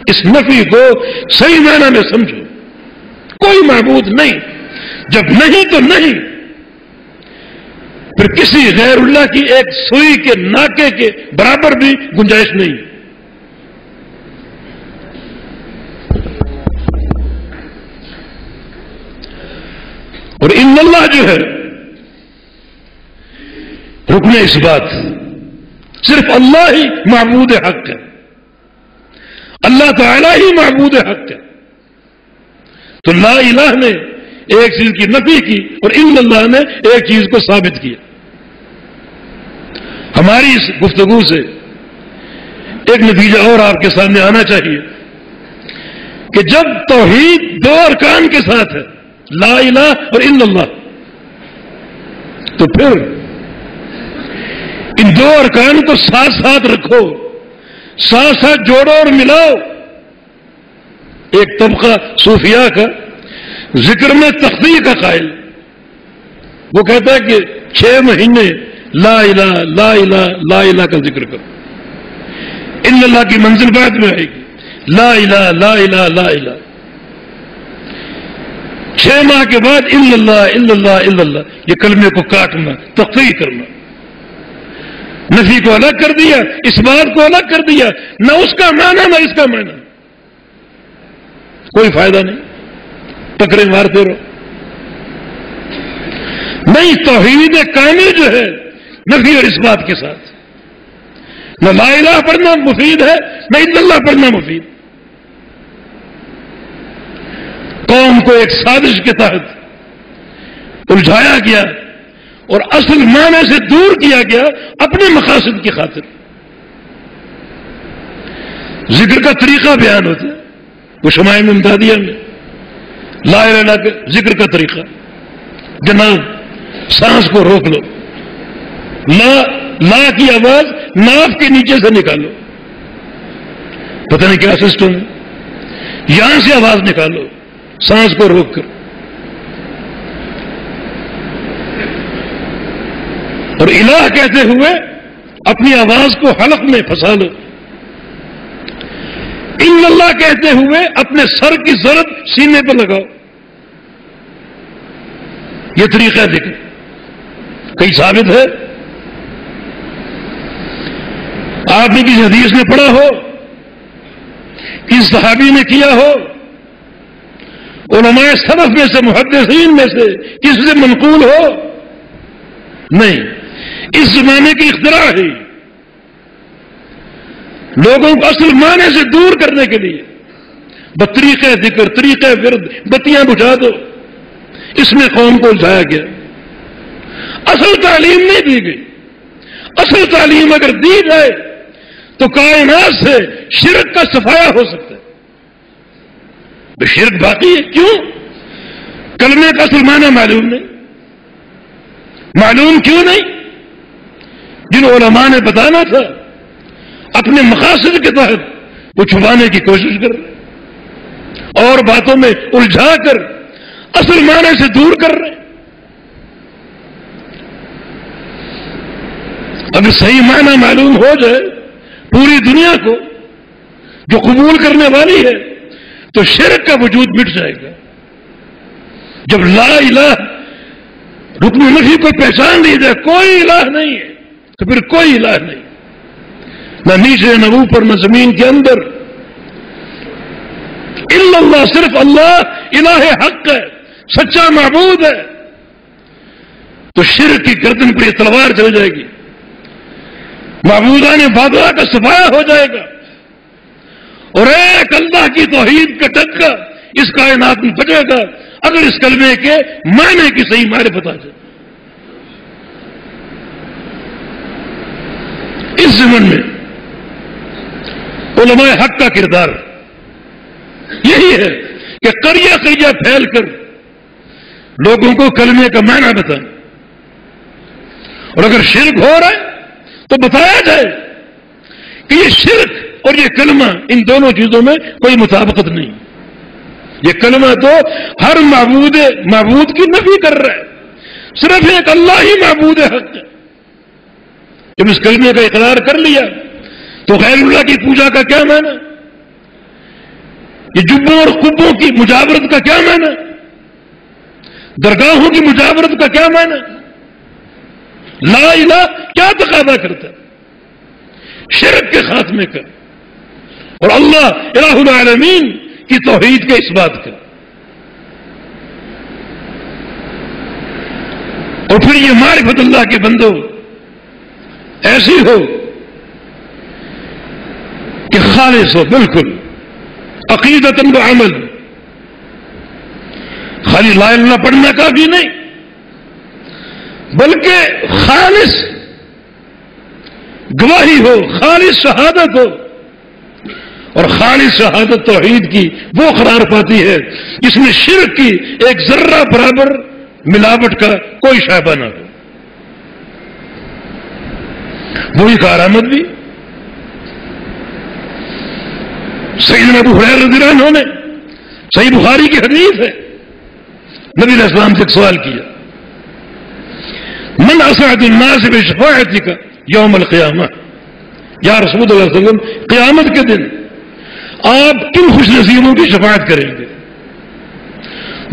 اس نفی کو صحیح معنی میں سمجھو، کوئی معبود نہیں۔ جب نہیں تو نہیں۔ پھر کسی غیر اللہ کی ایک سوئی کے ناکے کے برابر بھی گنجائش نہیں۔ اور ان اللہ جو ہے، رکنے اس بات۔ صرف اللہ ہی معبود حق ہے۔ اللہ تعالی ہی معبود حق ہے۔ تو لا الہ نے ایک چیز کی نفی کی اور ان اللہ نے ایک چیز کو ثابت کیا۔ ہماری اس گفتگو سے ایک نتیجہ اور آپ کے سامنے آنا چاہیے کہ جب توحید دو ارکان کے ساتھ ہے لا الہ اور ان اللہ. تو پھر ان دو ارکان کو ساتھ ساتھ رکھو، ساتھ ساتھ جوڑو اور ملاؤ. ایک طبقہ صوفیاء کا ذکر میں تختی کا قائل. وہ کہتا ہے کہ چھ مہینے لا الہ لا الہ لا الہ کا ذکر کرو. ان اللہ کی منزل بعد میں آئے گی. لا الہ لا الہ لا الہ چھ ماہ کے بعد اللہ اللہ اللہ، یہ کلمے کو کاٹنا تختی کرنا نفی کو الگ کر دیا، اس بات کو الگ کر دیا، نہ اس کا معنی، نہ اس کا معنی۔ کوئی فائدہ نہیں۔ ٹکرے مارتے رہو۔ نہیں، توحید کامل جو ہے، نفی اور اس بات کے ساتھ۔ نہ لا الہ پڑھنا مفید ہے، نہ اللہ پڑھنا مفید۔ قوم کو ایک سازش کے تحت الجھایا گیا اور اصل معنی سے دور کیا گیا اپنے مقاصد کی خاطر۔ ذکر کا طریقہ بیان ہوتا ہے۔ وہ شمائم امدادیہ میں۔ لا الہ کے ذکر کا طریقہ۔ جناب، سانس کو روک لو۔ لا لا کی آواز ناف کے نیچے سے نکالو۔ پتہ نہیں کیا سسٹم ہے۔ یہاں سے آواز نکالو۔ سانس کو روک کر اور الہ کہتے ہوئے اپنی آواز کو حلق میں پھنسا لو ان اللہ کہتے ہوئے اپنے سر کی ضرورت سینے پہ لگاؤ۔ یہ طریقہ دیکھیں۔ کئی ثابت ہے؟ آپ نے کسی حدیث میں پڑھا ہو کس صحابی نے کیا ہو علماء صرف میں سے، محدثین میں سے، کس سے منقول ہو؟ نہیں۔ اس زمانے کی اختراع ہے۔ لوگوں کو اصل معنی سے دور کرنے کے لیے۔ بطریقے ذکر طریقے ورد، بتیاں بجھا دو۔ اس میں قوم کو الجھایا گیا۔ اصل تعلیم نہیں دی گئی۔ اصل تعلیم اگر دی جائے تو کائنات سے شرک کا صفایا ہو سکتا ہے۔ تو شرک باقی ہے؟ کیوں؟ کلمے کا اصل معنی معلوم نہیں۔ معلوم کیوں نہیں؟ جن علماء نے بتانا تھا، اپنے مقاصد کے تحت وہ چھپانے کی کوشش کر رہے اور باتوں میں الجھا کر، اصل معنی سے دور کر رہے اگر صحیح معنی معلوم ہو جائے پوری دنیا کو، جو قبول کرنے والی ہے تو شرک کا وجود مٹ جائے گا۔ جب لا الہ رکن نفی کو پہچان لی جائے کوئی الہ نہیں ہے، تو پھر کوئی الہ نہیں۔ نہ نیچے نہ اوپر، نہ زمین کے اندر۔ اللہ صرف اللہ، الہ حق ہے، سچا معبود ہے۔ تو شرک کی گردن پر یہ تلوار چل جائے گی۔ معبودہ بادلہ کا صفایا ہو جائے گا۔ اور ایک اللہ کی توحید کا ٹکا اس کائنات میں بچے گا۔ اگر اس کلمے کے معنی کی صحیح معنی بتا جائے اس زمن میں علماء حق کا کردار یہی ہے کہ کریا کریا پھیل کر لوگوں کو کلمے کا معنی بتائیں۔ اور اگر شرک ہو رہا ہے تو بتایا جائے کہ یہ شرک اور یہ کلمہ ان دونوں چیزوں میں کوئی مطابقت نہیں۔ یہ کلمہ تو ہر معبود معبود کی نفی کر رہا ہے۔ صرف ایک اللہ ہی معبود حق۔ ہے جب اس کلمے کا اقرار کر لیا، تو غیر اللہ کی پوجا کا کیا معنی؟ یہ جبوں اور قبوں کی مجاورت کا کیا معنی؟ درگاہوں کی مجاورت کا کیا معنی؟ لا الہ، کیا تقاضا کرتا شرک کے خاتمے کا۔ اور اللہ الہ العالمین کی توحید کے اس بات کا اور پھر یہ معرفت اللہ کے بندو ایسی ہو کہ خالص ہو، بالکل۔ عقیدت و عمل خالی لا اللہ پڑھنا کا بھی نہیں۔ بلکہ خالص گواہی ہو، خالص شہادت ہو۔ اور خالص شہادت توحید کی وہ قرار پاتی ہے جس میں شرک کی ایک ذرہ برابر ملاوٹ کا کوئی شائبہ نہ ہو۔ وہی کارآمد بھی۔ سعید ابو حریر رضی اللہ عنہ نے صحیح بخاری کی حدیث ہے۔ نبی علیہ السلام سے ایک سوال کیا۔ من اسعد الناس بشفاعتك یوم القیامہ۔ یا رسول اللہ علیہ وسلم، قیامت کے دن آپ کن خوش نصیبوں کی شفاعت کریں گے؟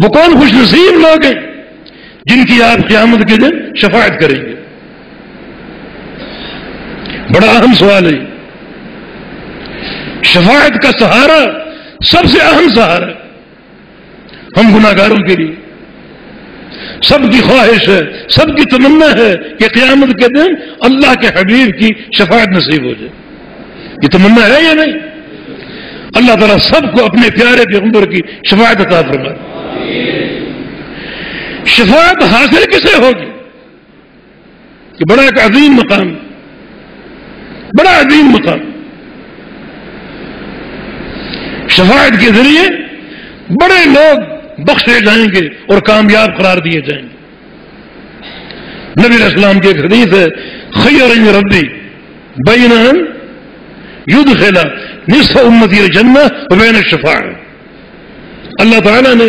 وہ کون خوش نصیب لوگ ہیں جن کی آپ قیامت کے دن شفاعت کریں گے؟ بڑا اہم سوال ہے شفاعت کا سہارا سب سے اہم سہارا ہم گناگاروں کے لیے۔ سب کی خواہش ہے، سب کی تمنا ہے کہ قیامت کے دن اللہ کے حبیب کی شفاعت نصیب ہو جائے۔ یہ تمنا ہے یا نہیں؟ اللہ تعالیٰ سب کو اپنے پیارے پیغمبر کی شفاعت عطا فرما شفاعت حاصل کسے ہوگی؟ کہ بڑا ایک عظیم مقام، بڑا عظیم مقام۔ شفاعت کے ذریعے بڑے لوگ بخشے جائیں گے اور کامیاب قرار دیے جائیں گے۔ نبی اسلام کی ایک حدیث ہے، خیر ربی بین یدھ خیلا نصف امتی جنم بین شفا اللہ تعالیٰ نے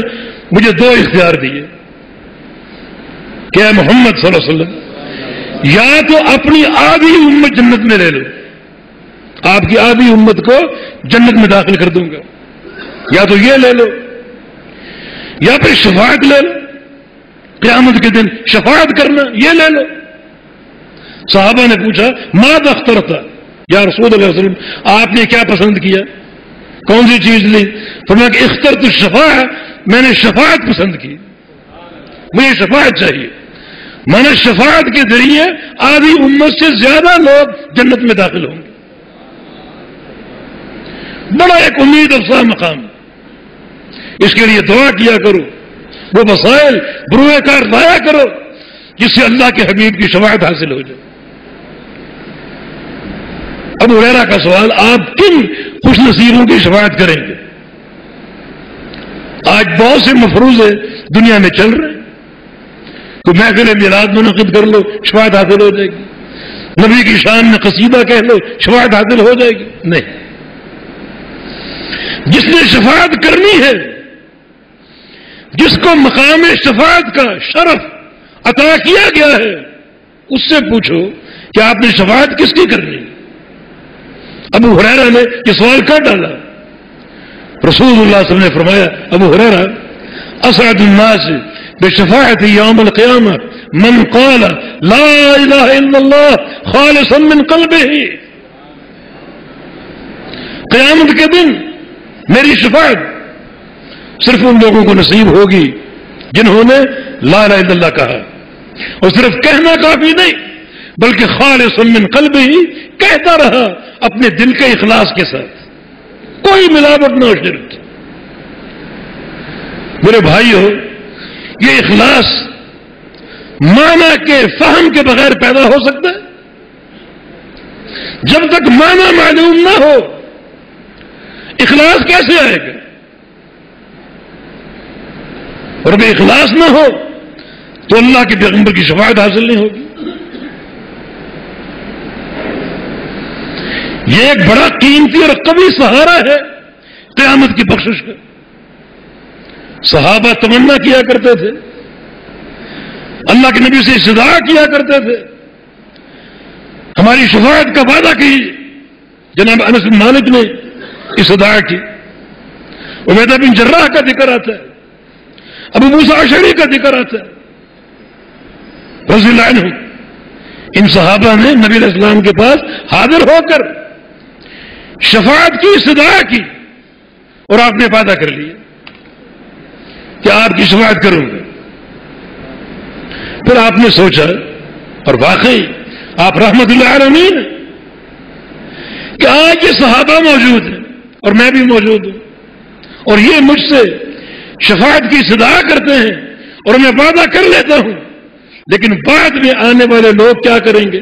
مجھے دو اختیار دیے. کیا محمد صلی اللہ علیہ وسلم، یا تو اپنی آدھی امت جنت میں لے لو، آپ کی آدھی امت کو جنت میں داخل کر دوں گا، یا تو یہ لے لو، یا پھر شفاعت لے لو، قیامت کے دن شفاعت کرنا، یہ لے لو۔ صحابہ نے پوچھا ماں دختر تھا یا رسول اللہ وسلم، آپ نے کیا پسند کیا؟ کون سی چیز لی؟ فرمایا کہ اختر تو شفا ہے میں نے شفاعت پسند کی۔ مجھے شفاعت چاہیے۔ میں نے شفاعت کے ذریعے آدھی امت سے زیادہ لوگ جنت میں داخل ہوں گے۔ بڑا ایک امید افسا مقام۔ اس کے لیے دعا کیا کرو۔ وہ مسائل بروئے کار لایا کرو، جس سے اللہ کے حبیب کی شفاعت حاصل ہو جائے۔ اب وغیرہ کا سوال آپ کن خوش نصیبوں کی شفاعت کریں گے؟ آج بہت سے مفروض دنیا میں چل رہے ہیں۔ تو محفل میلاد منعقد کر لو، شفاعت حاصل ہو جائے گی۔ نبی کی شان میں قصیدہ کہہ لو، شفاعت حاصل ہو جائے گی۔ نہیں۔ جس نے شفاعت کرنی ہے، جس کو مقام شفاعت کا شرف عطا کیا گیا ہے، اس سے پوچھو کہ آپ نے شفاعت کس کی کرنی ابو حریرا نے یہ سوال کر ڈالا۔ رسول اللہ صلی اللہ علیہ وسلم نے فرمایا، ابو حریرا اسعد الناس بشفاعت یوم القیامہ، من قال لا الہ الا اللہ خالصا من قلبه قیامت کے دن میری شفاعت صرف ان لوگوں کو نصیب ہوگی جنہوں نے لا الہ الا اللہ کہا۔ اور صرف کہنا کافی نہیں بلکہ خالص من قلب ہی کہتا رہا اپنے دل کے اخلاص کے ساتھ۔ کوئی ملاوٹ نہ شرک میرے بھائی ہو یہ اخلاص مانا کے فہم کے بغیر پیدا ہو سکتا ہے۔ جب تک مانا معلوم نہ ہو، اخلاص کیسے آئے گا؟ اور اگر اخلاص نہ ہو، تو اللہ کے پیغمبر کی شفاعت حاصل نہیں ہوگی۔ یہ ایک بڑا قیمتی اور کبھی سہارا ہے قیامت کی بخشش کا۔ صحابہ تمنا کیا کرتے تھے۔ اللہ کے نبی سے استدعا کیا کرتے تھے۔ ہماری شفاعت کا وعدہ کی۔ جناب انس بن مالک نے استدعا کی۔ عبیدہ بن جراح کا ذکر آتا ہے۔ ابو موسا شری کا ذکر آتا ہے۔ رضی اللہ عنہ۔ ان صحابہ نے نبی علیہ السلام کے پاس حاضر ہو کر شفاعت کی استدعا کی۔ اور آپ نے وعدہ کر لیا کہ آپ کی شفاعت کروں گے پھر آپ نے سوچا، اور واقعی آپ رحمت اللہ عالمین کہ آج یہ صحابہ موجود ہیں، اور میں بھی موجود ہوں۔ اور یہ مجھ سے شفاعت کی صدا کرتے ہیں، اور میں وعدہ کر لیتا ہوں۔ لیکن بعد میں آنے والے لوگ کیا کریں گے؟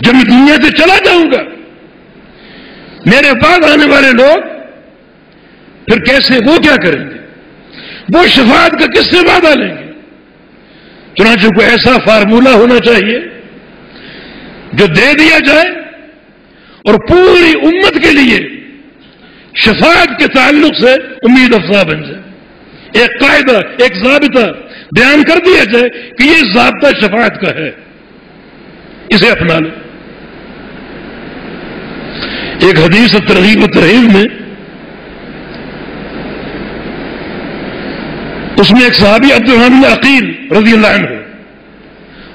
جب میں دنیا سے چلا جاؤں گا میرے بعد آنے والے لوگ پھر کیسے وہ کیا کریں گے؟ وہ شفاعت کا کس سے وعدہ لیں گے؟ چنانچہ کو ایسا فارمولہ ہونا چاہیے جو دے دیا جائے اور پوری امت کے لیے شفاعت کے تعلق سے امید افزا بن جائے۔ ایک قاعدہ، ایک ضابطہ بیان کر دیا جائے کہ یہ ضابطہ شفاعت کا ہے۔ اسے اپنا لیں۔ ایک حدیث ترغیب ترغیب میں اس میں ایک صحابی عبد الرحمن عقیل رضی اللہ عنہ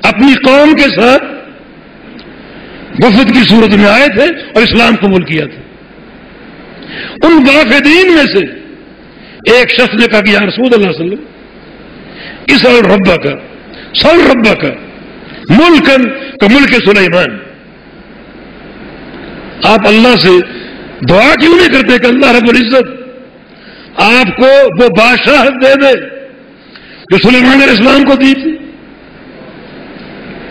اپنی قوم کے ساتھ وفد کی صورت میں آئے تھے اور اسلام قبول کیا تھا۔ ان وافدین میں سے ایک شخص نے کہا کہ یا رسول اللہ علیہ وسلم اس ربا کا سول ربا کا ملکن کا ملک سلیمان۔ آپ اللہ سے دعا کیوں نہیں کرتے کہ اللہ رب العزت آپ کو وہ بادشاہ دے دے جو سلیمان علیہ السلام کو دی تھی؟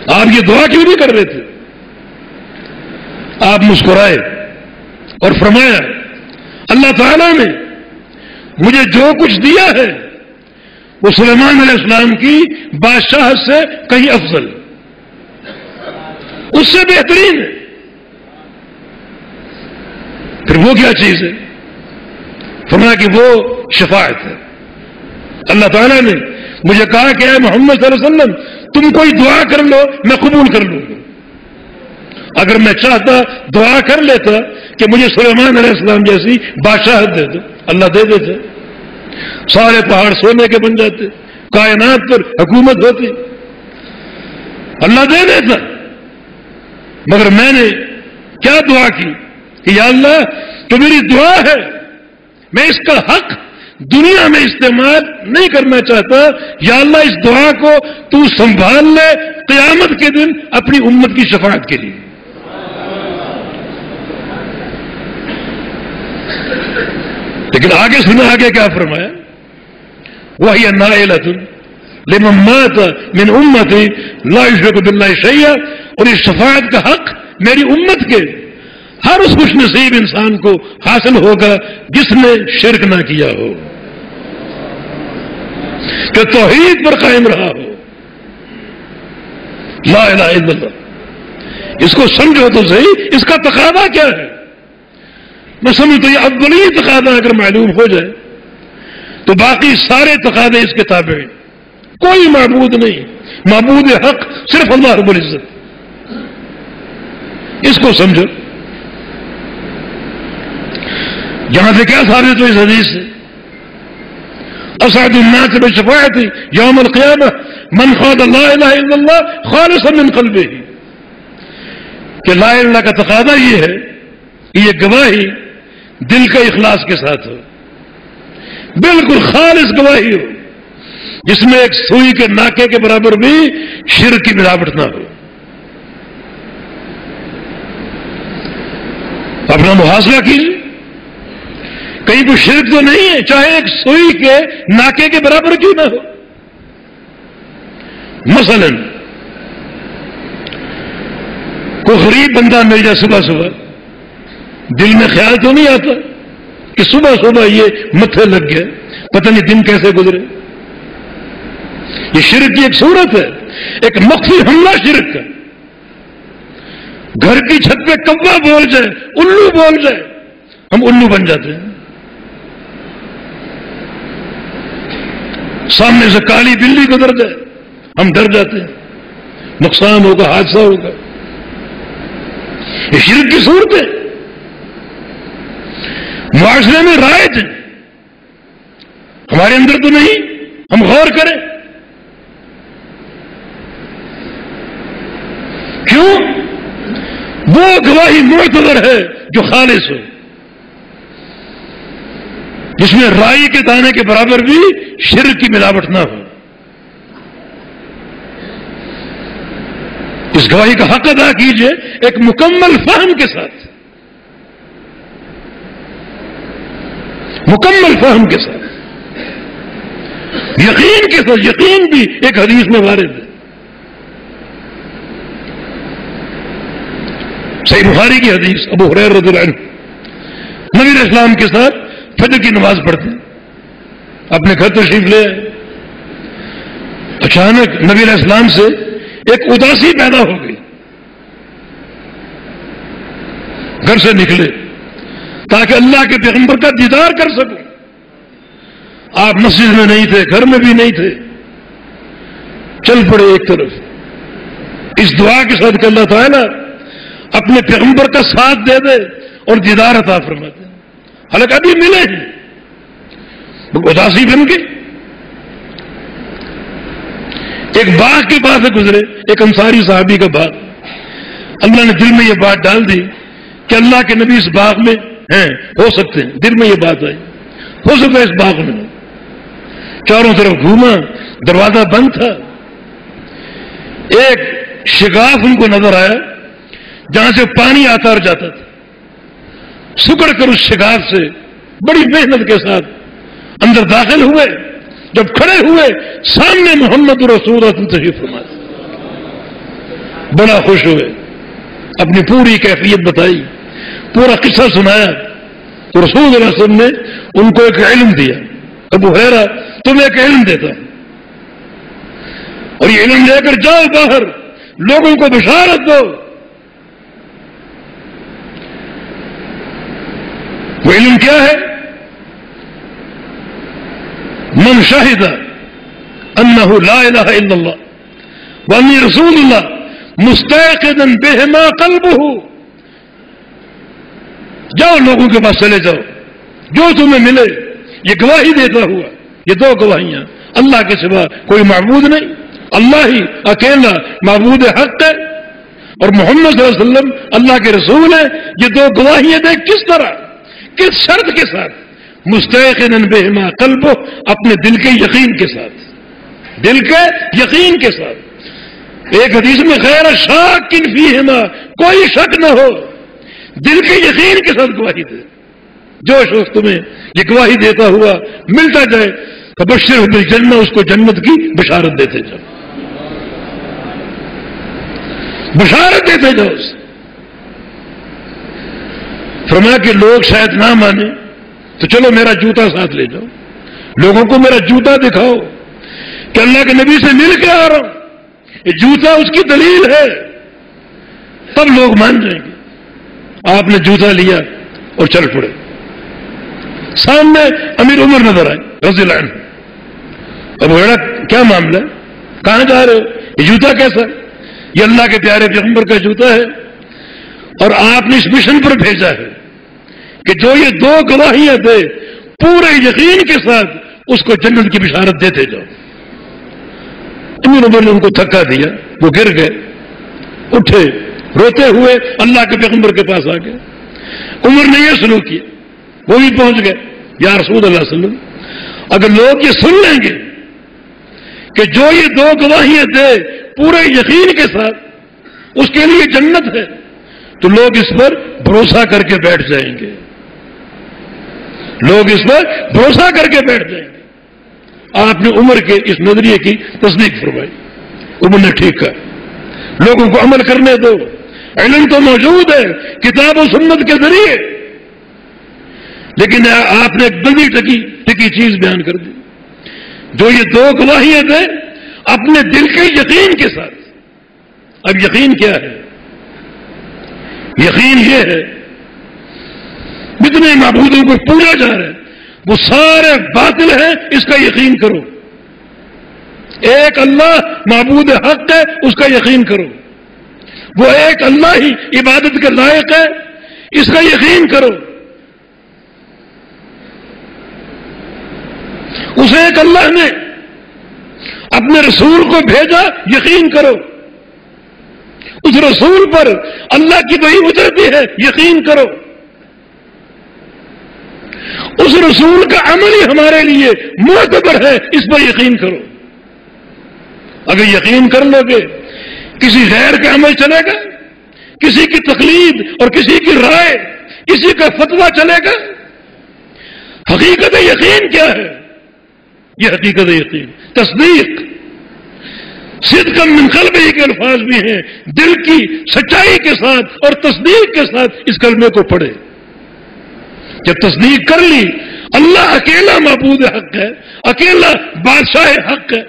آپ یہ دعا کیوں نہیں کر رہے تھے؟ آپ مسکرائے اور فرمایا، اللہ تعالیٰ نے مجھے جو کچھ دیا ہے، وہ سلیمان علیہ السلام کی بادشاہ سے کہیں افضل۔ اس سے بہترین ہے۔ پھر وہ کیا چیز ہے؟ فرمایا کہ وہ شفاعت ہے۔ اللہ تعالیٰ نے مجھے کہا کہ اے محمد صلی اللہ علیہ وسلم، تم کوئی دعا کر لو، میں قبول کر لوں۔ گا اگر میں چاہتا دعا کر لیتا کہ مجھے سلیمان علیہ السلام جیسی بادشاہت دے دو، اللہ دے دیتے۔ سارے پہاڑ سونے کے بن جاتے، کائنات پر حکومت ہوتی۔ اللہ دے دیتا۔ مگر میں نے کیا دعا کی؟ کہ یا اللہ تو میری دعا ہے، میں اس کا حق دنیا میں استعمال نہیں کرنا چاہتا۔ یا اللہ، اس دعا کو تو سنبھال لے قیامت کے دن اپنی امت کی شفاعت کے لیے۔ لیکن آگے سنا آگے کیا فرمایا؟ وہی نا لمات من امت لا يشرك بالله شيئا۔ اور اس شفاعت کا حق میری امت کے ہر اس خوش نصیب انسان کو حاصل ہوگا جس نے شرک نہ کیا ہو۔ کہ توحید پر قائم رہا ہو۔ لا الہ الا اللہ۔ اس کو سمجھو تو صحیح۔ اس کا تقاضا کیا ہے؟ میں سمجھتا یہ اولی تقاضا اگر معلوم ہو جائے، تو باقی سارے تقاضے اس کے تابع کوئی معبود نہیں۔ معبود حق صرف اللہ رب العزت۔ اس کو سمجھو۔ یہاں سے کیا ثابت ہو اس حدیث سے؟ اسعد الناس بشفاعت یوم القیامہ، من خاد اللہ الہ الا اللہ خالص من قلبه. کہ لا الہ کا تقاضا یہ ہے کہ یہ گواہی دل کا اخلاص کے ساتھ ہو۔ بالکل خالص گواہی ہو، جس میں ایک سوئی کے ناکے کے برابر بھی شر کی ملاوٹ نہ ہو۔ اپنا محاصرہ کیجیے۔ کہیں کوئی شرک تو نہیں ہے، چاہے ایک سوئی کے ناکے کے برابر کیوں نہ ہو۔ مثلا، کوئی غریب بندہ مل جائے صبح صبح، دل میں خیال تو نہیں آتا کہ صبح صبح یہ متھے لگ گیا پتہ نہیں دن کیسے گزرے۔ یہ شرک کی ایک صورت ہے، ایک مخفی حملہ شرک کا گھر کی چھت پہ کبا بول جائے، الو بول جائے، ہم الو بن جاتے ہیں۔ سامنے سے کالی بلی گزر جائے ہم ڈر جاتے ہیں۔ نقصان ہوگا، حادثہ ہوگا۔ یہ شرک کی صورت ہے معاشرے میں رائج ہے ہمارے اندر تو نہیں، ہم غور کریں۔ کیوں؟ وہ گواہی معتبر ہے جو خالص ہو۔ جس میں رائی کے دانے کے برابر بھی شر کی ملاوٹ نہ ہو۔ اس گواہی کا حق ادا کیجیے ایک مکمل فہم کے ساتھ۔ مکمل فہم کے ساتھ۔ یقین کے ساتھ، یقین بھی ایک حدیث میں وارد ہے۔ صحیح بخاری کی حدیث، ابو حریر رضی اللہ عنہ۔ نبی اسلام کے ساتھ فجر کی نماز پڑھتے اپنے گھر تشریف لے اچانک نبی علیہ السلام سے ایک اداسی پیدا ہو گئی۔ گھر سے نکلے۔ تاکہ اللہ کے پیغمبر کا دیدار کر سکوں۔ آپ مسجد میں نہیں تھے، گھر میں بھی نہیں تھے۔ چل پڑے ایک طرف۔ اس دعا کے ساتھ کہ اللہ تعالیٰ اپنے پیغمبر کا ساتھ دے دے اور دیدار عطا فرماتے حالانکہ ابھی ملے ہیں۔ اداسی بن کے۔ ایک باغ کے پاس گزرے، ایک انصاری صحابی کا باغ۔ اللہ نے دل میں یہ بات ڈال دی کہ اللہ کے نبی اس باغ میں ہیں، ہو سکتے ہیں۔ دل میں یہ بات آئی۔ ہو سکتا ہے اس باغ میں۔ چاروں طرف گھوما، دروازہ بند تھا۔ ایک شگاف ان کو نظر آیا، جہاں سے پانی آتا اور جاتا تھا۔ سکڑ کر اس شکار سے بڑی محنت کے ساتھ اندر داخل ہوئے، جب کھڑے ہوئے، سامنے محمد رسول تشریف فرما بڑا خوش ہوئے۔ اپنی پوری کیفیت بتائی، پورا قصہ سنایا۔ تو رسول اللہ علیہ وسلم نے ان کو ایک علم دیا۔ ابو حیرا تمہیں ایک علم دیتا۔ اور یہ علم لے کر جاؤ باہر، لوگوں کو بشارت دو۔ وہ علم کیا ہے؟ من شاہد انہ لا الہ الا اللہ وانی رسول اللہ مستقدا بہما قلبہ۔ جاؤ لوگوں کے پاس چلے جاؤ۔ جو تمہیں ملے، یہ گواہی دیتا ہوا۔ یہ دو گواہیاں۔ اللہ کے سوا کوئی معبود نہیں۔ اللہ ہی اکیلا معبود حق ہے۔ اور محمد صلی اللہ علیہ وسلم اللہ کے رسول ہیں۔ یہ دو گواہیاں دے کس طرح؟ کس شرط کے ساتھ؟ مستحق بہما قلب اپنے دل کے یقین کے ساتھ۔ دل کے یقین کے ساتھ۔ ایک حدیث میں خیر شاک کن فی کوئی شک نہ ہو۔ دل کے یقین کے ساتھ گواہی دے۔ جو شخص تمہیں یہ گواہی دیتا ہوا ملتا جائے تو بشر جنت اس کو جنت کی بشارت دیتے جاؤ۔ بشارت دیتے جاؤ اس فرما کہ لوگ شاید نہ مانے، تو چلو میرا جوتا ساتھ لے جاؤ۔ لوگوں کو میرا جوتا دکھاؤ کہ اللہ کے نبی سے مل کے آ رہا ہوں۔ یہ جوتا اس کی دلیل ہے۔ تب لوگ مان جائیں گے۔ آپ نے جوتا لیا اور چل پڑے۔ سامنے امیر عمر نظر آئے، رضی اللہ عنہ۔ اب بڑا کیا معاملہ؟ ہے کہاں جا رہے ہو؟ یہ جوتا کیسا یہ اللہ کے پیارے پیغمبر کا جوتا ہے۔ اور آپ نے اس مشن پر بھیجا ہے کہ جو یہ دو گواہیاں دے، پورے یقین کے ساتھ اس کو جنت کی بشارت دیتے جاؤ۔ امیر عمر نے ان کو تھکا دیا، وہ گر گئے، اٹھے، روتے ہوئے اللہ کے پیغمبر کے پاس آ گئے۔ عمر نے یہ سلوک کیا وہ بھی پہنچ گئے۔ یا رسول اللہ علیہ وسلم، اگر لوگ یہ سن لیں گے کہ جو یہ دو گواہیاں دے، پورے یقین کے ساتھ اس کے لیے جنت ہے تو لوگ اس پر بھروسہ کر کے بیٹھ جائیں گے۔ لوگ اس پر بھروسہ کر کے بیٹھ جائیں گے۔ آپ نے عمر کے اس نظریے کی تصدیق فرمائی۔ عمر نے ٹھیک کہا۔ لوگوں کو عمل کرنے دو۔ علم تو موجود ہے، کتاب و سنت کے ذریعے۔ لیکن آپ نے ایک بڑی ٹکی ٹکی چیز بیان کر دی۔ جو یہ دو گواہیاں تھے، اپنے دل کے یقین کے ساتھ۔ اب یقین کیا ہے؟ یقین یہ ہے۔ جتنے معبودوں کو پوجا جا رہا ہے، وہ سارے باطل ہیں، اس کا یقین کرو۔ ایک اللہ معبود حق ہے، اس کا یقین کرو۔ وہ ایک اللہ ہی عبادت کے لائق ہے، اس کا یقین کرو۔ اس ایک اللہ نے اپنے رسول کو بھیجا، یقین کرو۔ اس رسول پر اللہ کی وہی اترتی ہے، یقین کرو۔ اس رسول کا عمل ہی ہمارے لیے معتبر ہے، اس پر یقین کرو۔ اگر یقین کر لو گے، کسی غیر کا عمل چلے گا، کسی کی تقلید اور کسی کی رائے، کسی کا فتوا چلے گا، حقیقت یقین کیا ہے؟ یہ حقیقت یقین، تصدیق۔ صدق من قلبی کے الفاظ بھی ہیں، دل کی سچائی کے ساتھ اور تصدیق کے ساتھ اس کلمے کو پڑھے۔ جب تصدیق کر لی، اللہ اکیلا معبود حق ہے، اکیلا بادشاہ حق ہے۔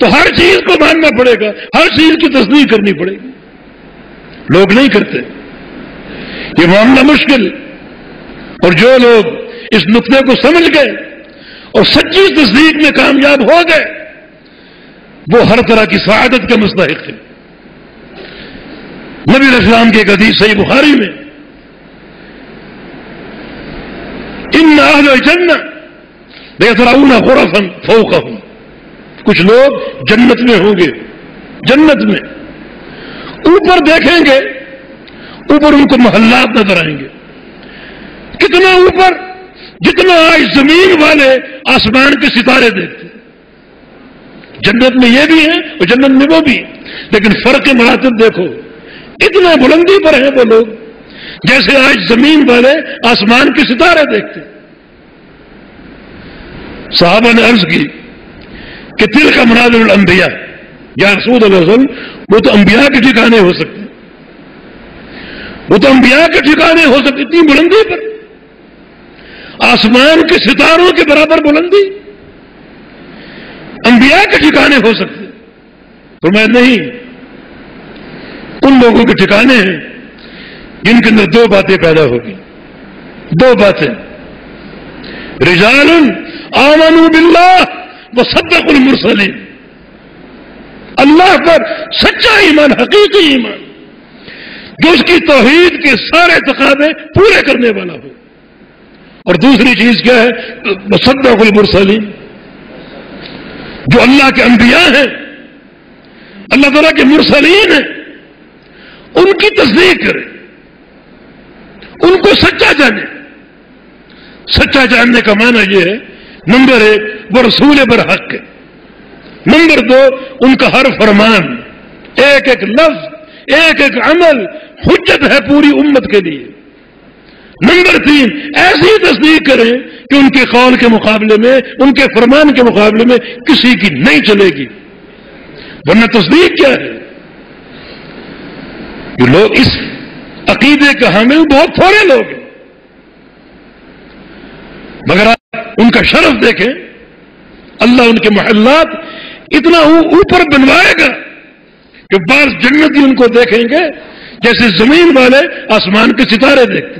تو ہر چیز کو ماننا پڑے گا، ہر چیز کی تصدیق کرنی پڑے گی۔ لوگ نہیں کرتے۔ یہ معاملہ مشکل۔ اور جو لوگ اس نقطے کو سمجھ گئے اور سچی تصدیق میں کامیاب ہو گئے وہ ہر طرح کی سعادت کا مستحق ہے نبی اسلام کے ایک حدیث صحیح بخاری میں، ان جنت بہتراؤن غرفا فوقهم کچھ لوگ جنت میں ہوں گے، جنت میں۔ اوپر دیکھیں گے، اوپر ان کو محلات نظر آئیں گے۔ کتنا اوپر، جتنا آج زمین والے آسمان کے ستارے دیکھتے جنت میں یہ بھی ہے اور جنت میں وہ بھی لیکن فرق مراتب دیکھو، اتنا بلندی پر ہیں وہ لوگ۔ جیسے آج زمین والے آسمان کے ستارے دیکھتے۔ صحابہ نے عرض کی کہ تل کا مناظر الانبیاء، یا رسول اللہ وسلم، وہ تو انبیاء کے ٹھکانے ہو سکتے۔ وہ تو انبیاء کے ٹھکانے ہو سکتے، اتنی بلندی پر۔ آسمان کے ستاروں کے برابر بلندی۔ انبیاء کے ٹھکانے ہو سکتے تو میں نہیں، ان لوگوں کے ٹھکانے ہیں جن کے اندر دو باتیں پیدا ہوگی دو باتیں۔ رجال آمنوا باللہ وہ المرسلین۔ اللہ پر سچا ایمان، حقیقی ایمان۔ جو اس کی توحید کے سارے تقاضے پورے کرنے والا ہو۔ اور دوسری چیز کیا ہے؟ مصدق المرسلین۔ جو اللہ کے انبیاء ہیں، اللہ تعالیٰ کے مرسلین ہیں، ان کی تصدیق کرے ان کو سچا جانے۔ سچا جاننے کا معنی یہ ہے، نمبر ایک، وہ رسول برحق ہے نمبر دو، ان کا ہر فرمان۔ ایک ایک لفظ، ایک ایک عمل، حجت ہے پوری امت کے لیے۔ نمبر تین ایسی تصدیق کریں کہ ان کے قول کے مقابلے میں، ان کے فرمان کے مقابلے میں کسی کی نہیں چلے گی۔ ورنہ تصدیق کیا ہے؟ کہ لوگ اس عقیدے کا حامل بہت تھوڑے لوگ ہیں۔ مگر آپ ان کا شرف دیکھیں، اللہ ان کے محلات اتنا اوپر بنوائے گا کہ بعض جنتی ان کو دیکھیں گے، جیسے زمین والے آسمان کے ستارے دیکھتے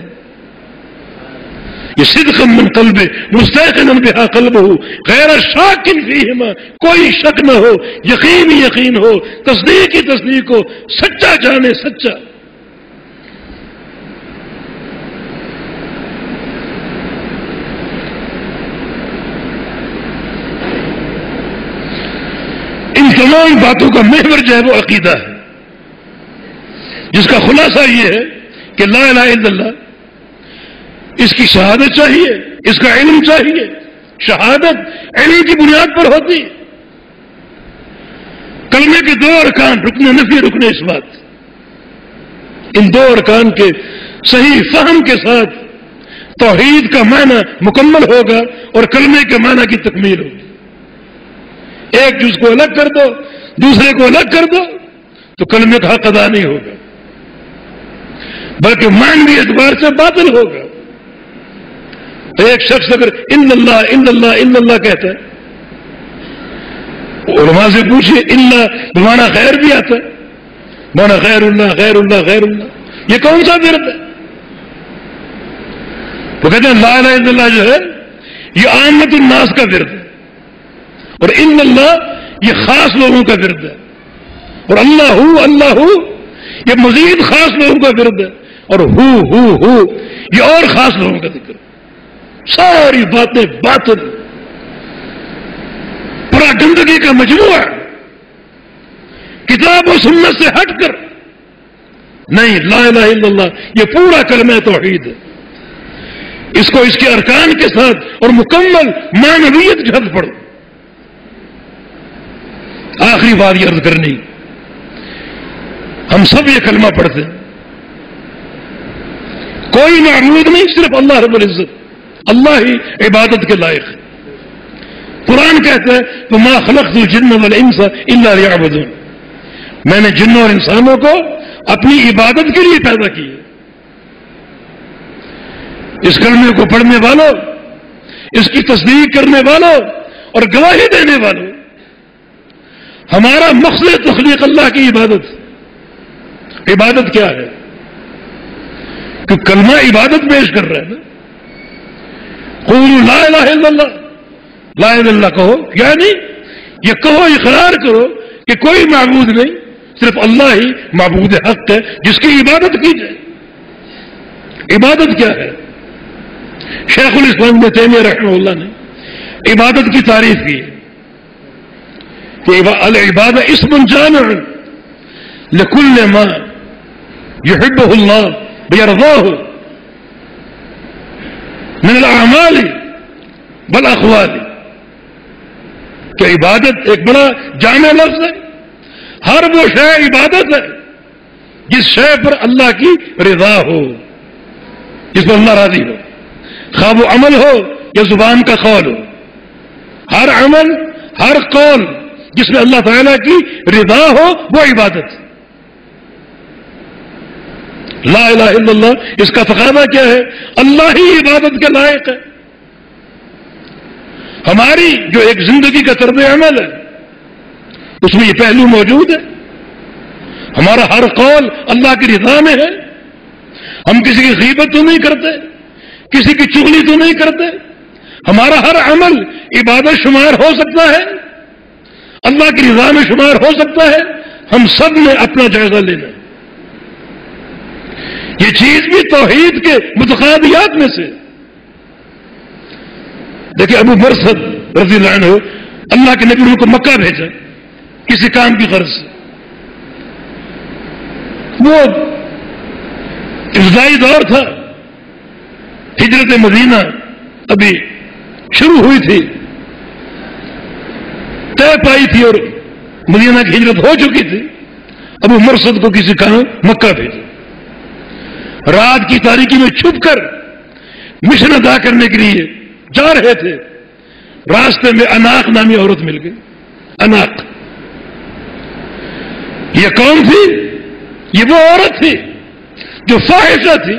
صدق من قلب مستحقن بہا قلب ہو غیر شاکن فیہما، کوئی شک نہ ہو، یقین ہی یقین ہو، تصدیق ہی تصدیق ہو، سچا جانے سچا۔ ان تمام باتوں کا محور جو ہے وہ عقیدہ ہے۔ جس کا خلاصہ یہ ہے کہ لا الہ الا اللہ اس کی شہادت چاہیے، اس کا علم چاہیے۔ شہادت علم کی بنیاد پر ہوتی ہے۔ کلمے کے دو ارکان رکنے نفی رکنے اس بات ان دو ارکان کے صحیح فہم کے ساتھ توحید کا معنی مکمل ہوگا اور کلمے کے معنی کی تکمیل ہوگی۔ ایک جز کو الگ کر دو، دوسرے کو الگ کر دو، تو کلمے کا حق ادا نہیں ہوگا۔ بلکہ مانوی اعتبار سے باطل ہوگا۔ تو ایک شخص اگر ان اللہ ان اللہ ان اللہ کہتا ہے علماء سے پوچھے اللہ بمانا خیر بھی آتا ہے۔ مانا خیر اللہ خیر اللہ خیر اللہ یہ کون سا ورد ہے؟ تو کہتے ہیں، لا الہ الا اللہ جو ہے، یہ آمد الناس کا ورد ہے۔ اور ان اللہ یہ خاص لوگوں کا ورد ہے۔ اور اللہ ہو اللہ ہو، یہ مزید خاص لوگوں کا ورد ہے۔ اور ہو ہو ہو، یہ اور خاص لوگوں کا ذکر ہے۔ ساری باتیں باطل۔ پورا گندگی کا مجموعہ کتاب و سنت سے ہٹ کر۔ نہیں، لا الہ الا اللہ، یہ پورا کلمہ توحید ہے۔ اس کو اس کے ارکان کے ساتھ اور مکمل مانویت جھد پڑو آخری بات یہ عرض کرنی۔ ہم سب یہ کلمہ پڑھتے ہیں۔ کوئی معبود نہیں، صرف اللہ رب العزت۔ اللہ ہی عبادت کے لائق ہے۔ قرآن کہتا ہے، تو ما خلق جن والانس الا ليعبدون۔ میں نے جنوں اور انسانوں کو اپنی عبادت کے لیے پیدا کیا اس کلمے کو پڑھنے والوں، اس کی تصدیق کرنے والوں اور گواہی دینے والوں، ہمارا مقصد تخلیق اللہ کی عبادت۔ عبادت کیا ہے؟ کہ کلمہ عبادت پیش کر رہے ہیں لا الہ الا اللہ. لا الہ اللہ کہو. یعنی یہ کہو، اقرار کرو کہ کوئی معبود نہیں، صرف اللہ ہی معبود حق ہے، جس کی عبادت کی جائے. عبادت کیا ہے؟ شیخ الاسلام میں تیمیہ رحمہ اللہ نے عبادت کی تعریف کی کہ العباد اسم جامع لکل ما يحبه اللہ من الاعمال بالاقوال کہ عبادت ایک بڑا جامع لفظ ہے. ہر وہ شے عبادت ہے جس شے پر اللہ کی رضا ہو. جس پر اللہ راضی ہو. خواب و عمل ہو یا زبان کا قول ہو. ہر عمل، ہر قول جس میں اللہ تعالیٰ کی رضا ہو وہ عبادت. لا الہ الا اللہ، اس کا تقاضا کیا ہے؟ اللہ ہی عبادت کے لائق ہے۔ ہماری جو ایک زندگی کا طرز عمل ہے، اس میں یہ پہلو موجود ہے۔ ہمارا ہر قول اللہ کی رضا میں ہے۔ ہم کسی کی غیبت تو نہیں کرتے، کسی کی چگلی تو نہیں کرتے۔ ہمارا ہر عمل عبادت شمار ہو سکتا ہے۔ اللہ کی رضا میں شمار ہو سکتا ہے۔ ہم سب نے اپنا جائزہ لینا۔ ہے یہ چیز بھی توحید کے متقادیات میں سے۔ دیکھیں ابو مرسد رضی اللہ عنہ اللہ کے نبی کو مکہ بھیجا، کسی کام کی غرض سے۔ وہ ابتدائی دور تھا، ہجرت مدینہ ابھی شروع ہوئی تھی، طے پائی تھی اور مدینہ کی ہجرت ہو چکی تھی۔ ابو مرسد کو کسی کام مکہ بھیجا۔ رات کی تاریخی میں چھپ کر مشن ادا کرنے کے لیے جا رہے تھے، راستے میں اناک نامی عورت مل گئی۔ اناک یہ کون تھی، یہ وہ عورت تھی جو فاحشہ تھی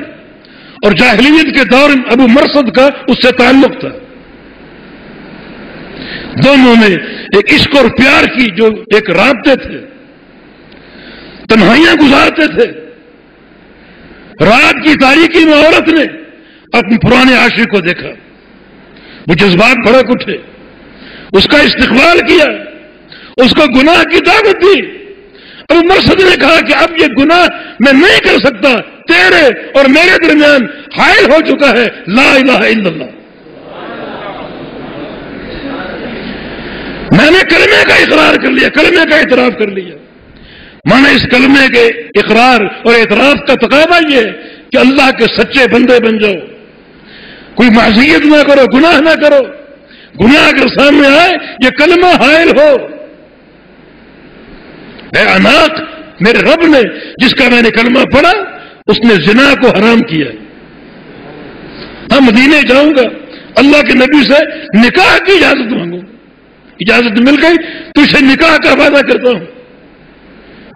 اور جاہلیت کے دور ابو مرسد کا اس سے تعلق تھا۔ دونوں میں ایک عشق اور پیار کی جو ایک رابطے تھے، تنہائیاں گزارتے تھے۔ رات کی تاریخی میں عورت نے اپنے پرانے عاشق کو دیکھا۔ وہ جذبات بھڑک اٹھے اس کا استقبال کیا۔ اس کو گناہ کی دعوت دی۔ اب مرسد نے کہا کہ اب یہ گناہ میں نہیں کر سکتا۔ تیرے اور میرے درمیان حائل ہو چکا ہے۔ لا الہ الا اللہ۔ میں نے کلمے کا اقرار کر لیا، کلمے کا اعتراف کر لیا۔ میں نے اس کلمے کے اقرار اور اعتراف کا تقاضا یہ کہ اللہ کے سچے بندے بن جاؤ۔ کوئی معذیت نہ کرو، گناہ نہ کرو۔ گناہ اگر سامنے آئے، یہ کلمہ حائل ہو۔ اے اناق، میرے رب نے جس کا میں نے کلمہ پڑھا، اس نے زنا کو حرام کیا۔ ہم مدینے جاؤں گا، اللہ کے نبی سے نکاح کی اجازت مانگوں۔ اجازت مل گئی، تو اسے نکاح کا وعدہ کرتا ہوں۔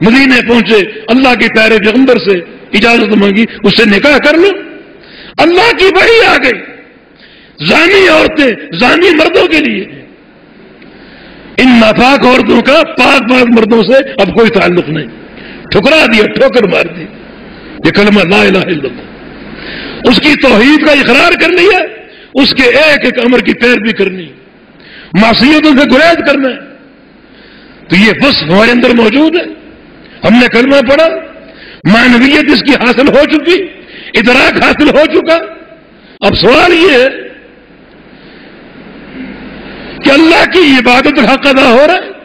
مدینے پہنچے، اللہ کے پیارے پیغمبر سے اجازت مانگی، اس سے نکاح کر لو۔ اللہ کی بڑی آ گئی۔ زانی عورتیں، زانی مردوں کے لیے۔ ان ناپاک عورتوں کا پاک پاک مردوں سے اب کوئی تعلق نہیں۔ ٹھکرا دیا، ٹھوکر مار دی۔ یہ کلمہ لا الہ الا اللہ۔ اس کی توحید کا اقرار کر لیا اس کے ایک ایک امر کی پیر بھی کرنی معصیتوں سے گریز کرنا ہے۔ تو یہ بس ہمارے اندر موجود ہے۔ ہم نے کلمہ پڑھا مانویت اس کی حاصل ہو چکی، ادراک حاصل ہو چکا۔ اب سوال یہ ہے کہ اللہ کی عبادت حق ادا ہو رہا ہے؟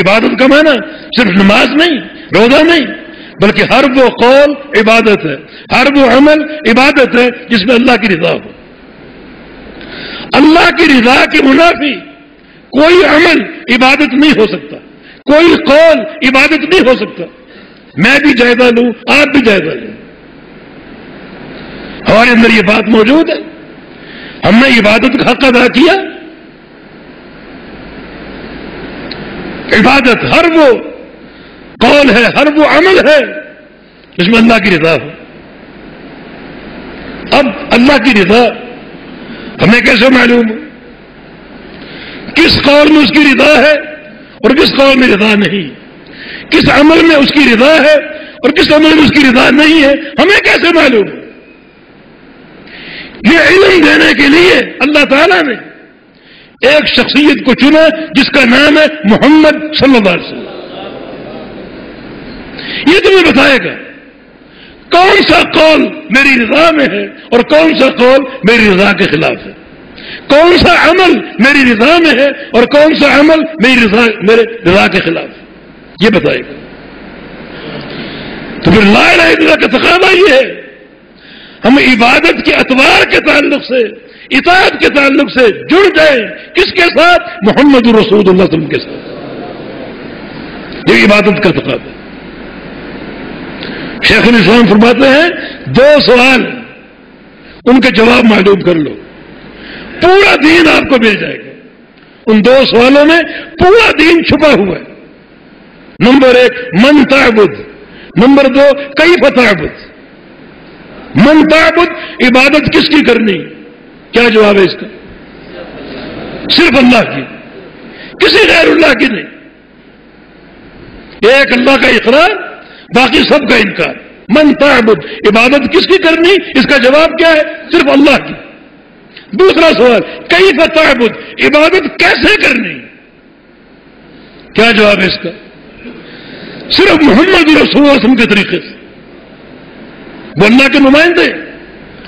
عبادت کا معنی صرف نماز نہیں، روزہ نہیں، بلکہ ہر وہ قول عبادت ہے، ہر وہ عمل عبادت ہے جس میں اللہ کی رضا ہو۔ اللہ کی رضا کے منافی کوئی عمل عبادت نہیں ہو سکتا۔ کوئی قول عبادت نہیں ہو سکتا۔ میں بھی جائزہ لوں، آپ بھی جائزہ لوں ہمارے اندر یہ بات موجود ہے۔ ہم نے عبادت کا حق ادا کیا۔ عبادت ہر وہ قول ہے، ہر وہ عمل ہے جس میں اللہ کی رضا ہو۔ اب اللہ کی رضا ہمیں کیسے معلوم ہو؟ کس قول میں اس کی رضا ہے؟ اور کس قول میں رضا نہیں؟ کس عمل میں اس کی رضا ہے اور کس عمل میں اس کی رضا نہیں ہے؟ ہمیں کیسے معلوم؟ یہ علم دینے کے لیے اللہ تعالیٰ نے ایک شخصیت کو چنا جس کا نام ہے محمد صلی اللہ علیہ وسلم۔ یہ تمہیں بتائے گا، کون سا قول میری رضا میں ہے اور کون سا قول میری رضا کے خلاف ہے؟ کون سا عمل میری رضا میں ہے اور کون سا عمل میری رضا میرے رضا کے خلاف؟ ہے یہ بتائے گا تو پھر لا الہ الا اللہ کا تقاضا یہ ہے۔ ہم عبادت کے اتوار کے تعلق سے، اطاعت کے تعلق سے جڑ جائیں، کس کے ساتھ؟ محمد الرسول اللہ وسلم کے ساتھ۔ یہ عبادت کا تقاضا۔ شیخ الاسلام فرماتے ہیں، دو سوال، ان کے جواب معلوم کر لو۔ پورا دین آپ کو مل جائے گا۔ ان دو سوالوں میں پورا دین چھپا ہوا ہے۔ نمبر ایک، من تعبد۔ نمبر دو کئی فتعبد من تعبد، عبادت کس کی کرنی؟ کیا جواب ہے اس کا؟ صرف اللہ کی۔ کسی غیر اللہ کی نہیں۔ ایک اللہ کا اقرار، باقی سب کا انکار۔ من تعبد، عبادت کس کی کرنی؟ اس کا جواب کیا ہے؟ صرف اللہ کی۔ دوسرا سوال کئی تعبد؟ عبادت کیسے کرنی؟ کیا جواب ہے اس کا؟ صرف محمد رسول وسلم کے طریقے سے۔ وہ اللہ کے نمائندے۔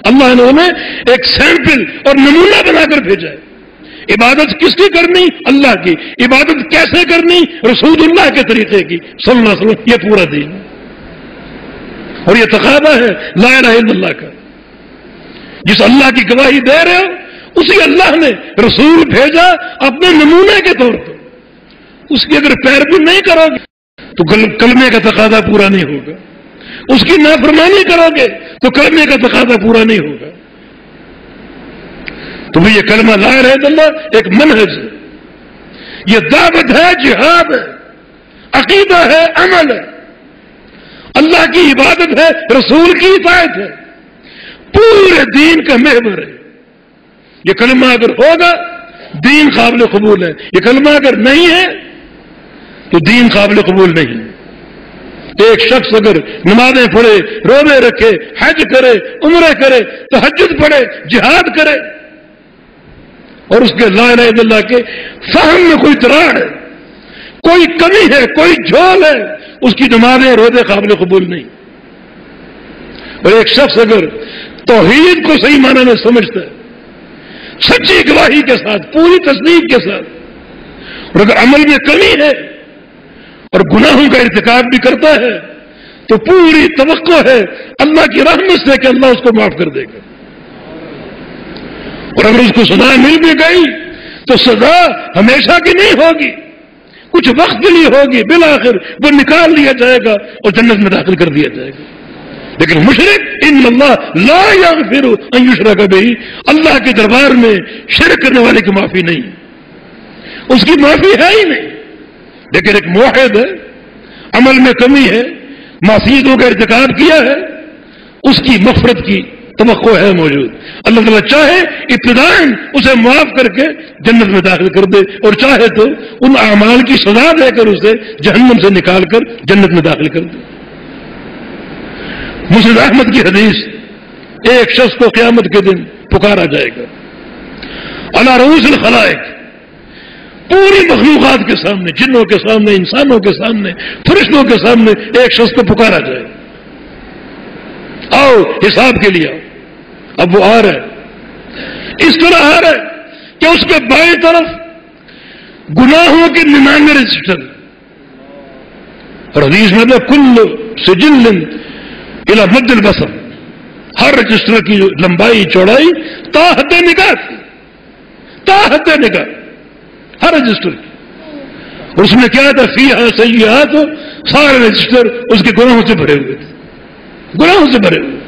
اللہ نے انہیں ایک سیمپل اور نمونہ بنا کر بھیجا ہے۔ عبادت کس کی کرنی؟ اللہ کی۔ عبادت کیسے کرنی؟ رسول اللہ کے طریقے کی۔ صلی اللہ علیہ وسلم، یہ پورا دین۔ اور یہ تقاضا ہے، لا الہ الا اللہ کا۔ جس اللہ کی گواہی دے رہے ہو، اسی اللہ نے رسول بھیجا اپنے نمونے کے طور پر۔ اس کی اگر پیروی نہیں کرو گے، تو کلمے کا تقاضا پورا نہیں ہوگا۔ اس کی نافرمانی کرو گے، تو کلمے کا تقاضا پورا نہیں ہوگا۔ تو یہ کلمہ لا رہے اللہ ایک منحص ہے۔ یہ دعوت ہے، جہاد ہے، عقیدہ ہے، عمل ہے۔ اللہ کی عبادت ہے، رسول کی حفاظت ہے۔ پورے دین کا محور ہے۔ یہ کلمہ اگر ہوگا، دین قابل قبول ہے۔ یہ کلمہ اگر نہیں ہے، تو دین قابل قبول نہیں۔ ایک شخص اگر نمازیں پڑھے، روزے رکھے، حج کرے عمرے کرے تو حجت پڑھے، جہاد کرے، اور اس کے لا الہ الا اللہ کے فہم میں کوئی دراڑ ہے، کوئی کمی ہے، کوئی جھول ہے، اس کی نمازیں روزے قابل قبول نہیں۔ اور ایک شخص اگر توحید کو صحیح معنی میں سمجھتا ہے۔ سچی گواہی کے ساتھ، پوری تصدیق کے ساتھ۔ اور اگر عمل میں کمی ہے اور گناہوں کا ارتکاب بھی کرتا ہے، تو پوری توقع ہے اللہ کی رحمت سے کہ اللہ اس کو معاف کر دے گا۔ اور اگر اس کو سزا مل بھی گئی، تو سزا ہمیشہ کی نہیں ہوگی۔ کچھ وقت کے لیے ہوگی، بالآخر وہ نکال لیا جائے گا اور جنت میں داخل کر دیا جائے گا۔ لیکن مشرق ان اللہ لا یا پھر انشرا کا بھی اللہ کے دربار میں شرک کرنے والے کی معافی نہیں۔ اس کی معافی ہے ہی نہیں۔ لیکن ایک معاہد ہے، عمل میں کمی ہے، معصیتوں کا ارتکاب کیا ہے، اس کی مفرت کی توقع ہے موجود۔ اللہ تعالیٰ چاہے ابتدائن اسے معاف کر کے جنت میں داخل کر دے، اور چاہے تو ان اعمال کی سزا دے کر اسے جہنم سے نکال کر جنت میں داخل کر دے۔ مسلم احمد کی حدیث، ایک شخص کو قیامت کے دن پکارا جائے گا۔ اللہ روز الخلائق، پوری مخلوقات کے سامنے، جنوں کے سامنے، انسانوں کے سامنے، فرشتوں کے سامنے ایک شخص کو پکارا جائے۔ آؤ، حساب کے لیے آؤ۔ اب وہ آ رہا ہے۔ اس طرح آ رہا ہے کہ اس کے بائیں طرف گناہوں کے ننانوے رجسٹر۔ اور حدیث میں کل سجل الا مد البصر۔ ہر رجسٹر کی لمبائی، چوڑائی تا حد نگاہ تھی۔ تا حد نگاہ ہر رجسٹر کی۔ اس میں کیا تھا؟ فی ہاں سیاحت سارے رجسٹر اس کے گناہوں سے بھرے ہوئے تھے۔ گناہوں سے بھرے ہوئے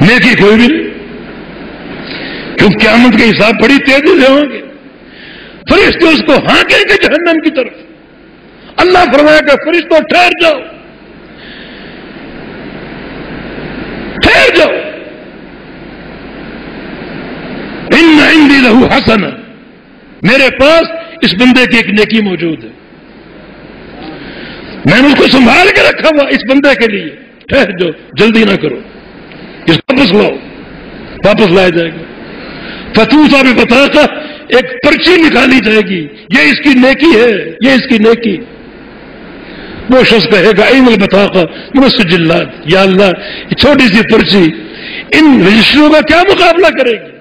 نیکی کوئی بھی نہیں۔ کیونکہ قیامت کے حساب بڑی تیزی سے ہوں گے۔ فرشتے اس کو ہانکیں گے جہنم کی طرف۔ اللہ فرمایا کہ فرشتوں ٹھہر جاؤ۔ ٹھہر جاؤ۔ عندی لہو حسن۔ میرے پاس اس بندے کی ایک نیکی موجود ہے۔ میں نے اس کو سنبھال کے رکھا ہوا اس بندے کے لیے۔ ٹھہر جو جلدی نہ کرو۔ اس واپس لاؤ۔ واپس لایا جائے گا۔ فتوسا بھی بتا کر ایک پرچی نکالی جائے گی۔ یہ اس کی نیکی ہے، یہ اس کی نیکی۔ وہ شخص کہے گا این بتا کر جلات یا اللہ چھوٹی سی پرچی ان رجسٹروں کا کیا مقابلہ کرے گی؟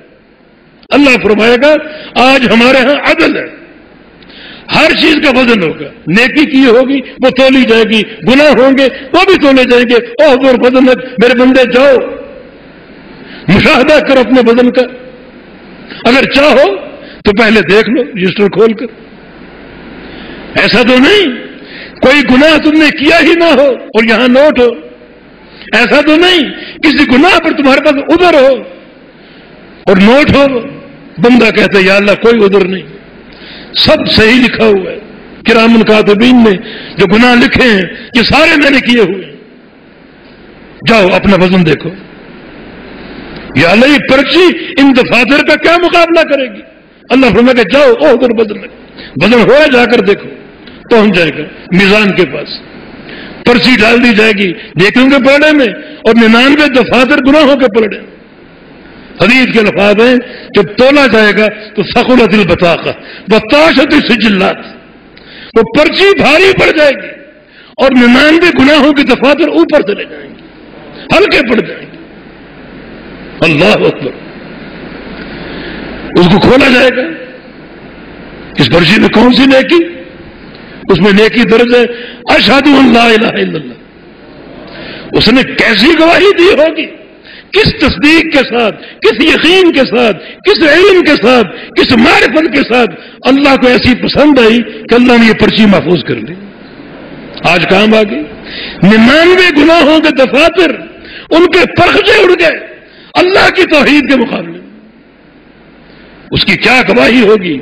اللہ فرمائے گا، آج ہمارے ہاں عدل ہے۔ ہر چیز کا وزن ہوگا۔ نیکی کی ہوگی، وہ تولی جائے گی، گناہ ہوں گے، وہ بھی تولے جائیں گے۔ اور بدن میرے بندے جاؤ۔ مشاہدہ کر اپنے بدن کا۔ اگر چاہو تو پہلے دیکھ لو، رجسٹر کھول کر۔ ایسا تو نہیں۔ کوئی گناہ تم نے کیا ہی نہ ہو اور یہاں نوٹ ہو۔ ایسا تو نہیں، کسی گناہ پر تمہارے پاس ادھر ہو۔ اور نوٹ ہو۔ بندہ کہتا ہے، یا اللہ، کوئی ادھر نہیں۔ سب صحیح لکھا ہوا ہے۔ کرامن کاتبین نے جو گناہ لکھے ہیں، یہ سارے میں نے کیے ہوئے جاؤ، اپنا وزن دیکھو۔ یا اللہ، یہ پرچی ان دفاتر کا کیا مقابلہ کرے گی؟ اللہ فرما کہ جاؤ او ادھر بدن بدن ہوا جا کر دیکھو۔ پہنچ جائے گا میزان کے پاس۔ پرچی ڈال دی جائے گی۔ دیکھوں گے پلڑے میں۔ اور ننانوے دفاتر گناہوں کے پلڑے میں حدیث کے لفاظ ہیں جب تولا جائے گا تو سکول دل بتا کا بتاشت سجلات۔ وہ پرچی بھاری پڑ جائے گی اور ننانوے گناہوں کی دفاتر اوپر چلے جائیں گے۔ ہلکے پڑ جائیں گے۔ اللہ اکبر۔ اس کو کھولا جائے گا۔ اس پرچی میں کون سی نیکی؟ اس میں نیکی درج ہے اشاد اللہ الہ الا اللہ۔ اس نے کیسی گواہی دی ہوگی؟ کس تصدیق کے ساتھ، کس یقین کے ساتھ، کس علم کے ساتھ، کس معرفت کے ساتھ اللہ کو ایسی پسند آئی کہ اللہ نے یہ پرچی محفوظ کر لی آج کام آ گئی۔ ننانوے گناہوں کے دفاتر ان کے پرخجے اڑ گئے۔ اللہ کی توحید کے مقابلے۔ اس کی کیا گواہی ہوگی؟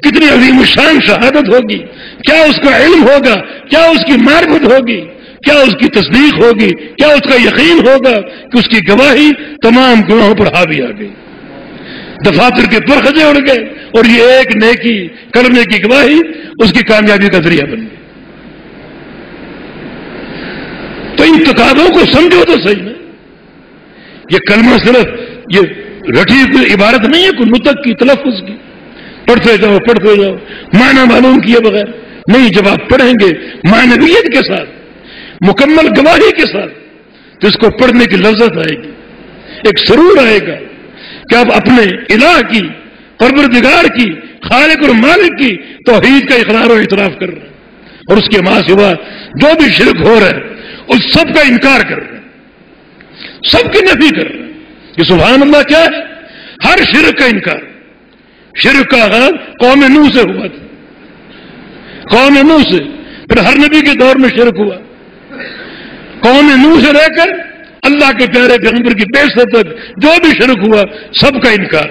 کتنی عظیم الشان شہادت ہوگی؟ کیا اس کا علم ہوگا؟ کیا اس کی معرفت ہوگی؟ کیا اس کی تصدیق ہوگی؟ کیا اس کا یقین ہوگا کہ اس کی گواہی تمام گناہوں پر حاوی آ گئی؟ دفاتر کے پرخجے اڑ گئے اور یہ ایک نیکی کرنے کی گواہی اس کی کامیابی کا ذریعہ بن گئی۔ تو ان تقاضوں کو سمجھو تو صحیح نا۔ یہ کلمہ صرف یہ رٹی ہوئی عبارت نہیں ہے، کوئی نتک کی تلفظ کی۔ پڑھتے جاؤ پڑھتے جاؤ، معنی معلوم کیے بغیر۔ نہیں جب آپ پڑھیں گے معنویت کے ساتھ، مکمل گواہی کے ساتھ تو اس کو پڑھنے کی لذت آئے گی۔ ایک سرور آئے گا کہ آپ اپنے الہ کی، پروردگار کی، خالق اور مالک کی توحید کا اقرار و اعتراف کر رہے ہیں۔ اور اس کے ماں سوا جو بھی شرک ہو رہا ہے، اس سب کا انکار کر رہے ہیں۔ سب کی نفی کر رہے ہیں یہ سبحان اللہ کیا ہے؟ ہر شرک کا انکار۔ شرک کا آغاز قوم نو سے ہوا تھا۔ قوم نو سے، پھر ہر نبی کے دور میں شرک ہوا۔ قوم نو سے رہ کر اللہ کے پیارے پیغمبر کی بیست تک جو بھی شرک ہوا، سب کا انکار۔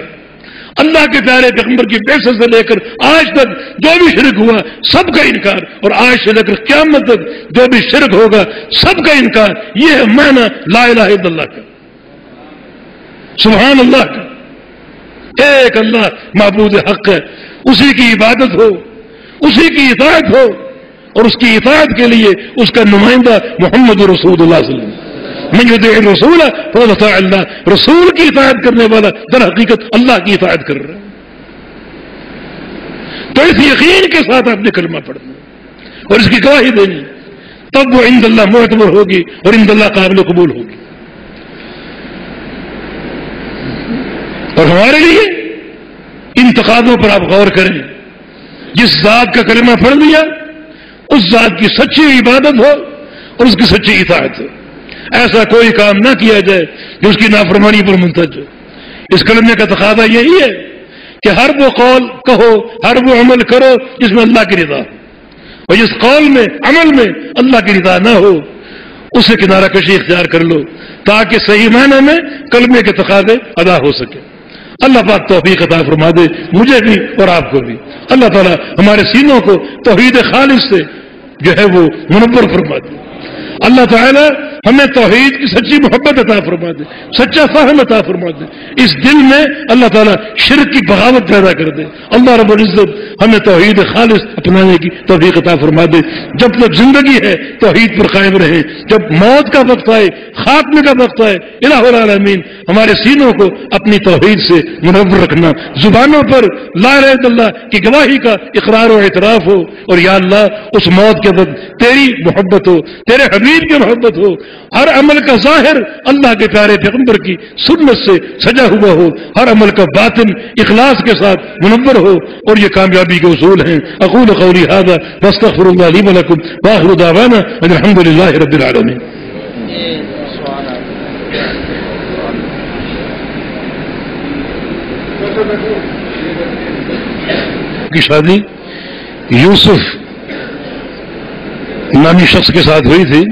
اللہ کے پیارے پیغمبر کی بیست سے لے کر آج تک جو بھی شرک ہوا، سب کا انکار۔ اور آج سے لے کر قیامت تک جو بھی شرک ہوگا، سب کا انکار۔ یہ ہے معنی لا الہ الا اللہ کا۔ سبحان اللہ کا۔ ایک اللہ، معبود حق ہے۔ اسی کی عبادت ہو۔ اسی کی اطاعت ہو اور اس کی اطاعت کے لیے اس کا نمائندہ محمد رسول اللہ صلی اللہ علیہ وسلم۔ رسول ہے اللہ۔ رسول کی اطاعت کرنے والا در حقیقت اللہ کی اطاعت کر رہا ہے۔ تو اس یقین کے ساتھ آپ نے کلمہ پڑھنا اور اس کی گواہی دینی تب وہ اند اللہ معتبر ہوگی اور اند اللہ قابل قبول ہوگی۔ اور ہمارے لیے ان تقاضوں پر آپ غور کریں۔ جس ذات کا کلمہ پڑھ لیا، اس ذات کی سچی عبادت ہو اور اس کی سچی اطاعت ہو۔ ایسا کوئی کام نہ کیا جائے جو اس کی نافرمانی پر منتج ہو۔ اس کلمے کا تقاضا یہی ہے کہ ہر وہ قول کہو، ہر وہ عمل کرو جس میں اللہ کی رضا ہو۔ اور جس قول میں، عمل میں اللہ کی رضا نہ ہو، اسے کنارہ کشی اختیار کر لو تاکہ صحیح معنی میں کلمے کے تقاضے ادا ہو سکے۔ اللہ پاک توفیق عطا فرما دے مجھے بھی اور آپ کو بھی۔ اللہ تعالیٰ ہمارے سینوں کو توحید خالص سے جو ہے وہ منور فرما دے اللہ تعالیٰ ہمیں توحید کی سچی محبت عطا فرما دے سچا فہم عطا فرما دے اس دل میں اللہ تعالیٰ شرک کی بغاوت پیدا کر دے۔ اللہ رب العزت ہمیں توحید خالص اپنانے کی توفیق عطا فرما دے۔ جب تک زندگی ہے، توحید پر قائم رہے۔ جب موت کا وقت آئے، خاتمے کا وقت آئے، الہ العالمین، ہمارے سینوں کو اپنی توحید سے منور رکھنا۔ زبانوں پر لا رحت اللہ کی گواہی کا اقرار و اعتراف ہو۔ اور یا اللہ، اس موت کے وقت تیری محبت ہو، تیرے حبیب کی محبت ہو۔ ہر عمل کا ظاہر اللہ کے پیارے پیغمبر کی سنت سے سجا ہوا ہو۔ ہر عمل کا باطن اخلاص کے ساتھ منور ہو۔ اور یہ کامیاب کامیابی کے اصول ہیں اقول قولی اللہ علی باخر دعوانا الحمد للہ رب العالمین کی شادی یوسف نامی شخص کے ساتھ ہوئی تھی.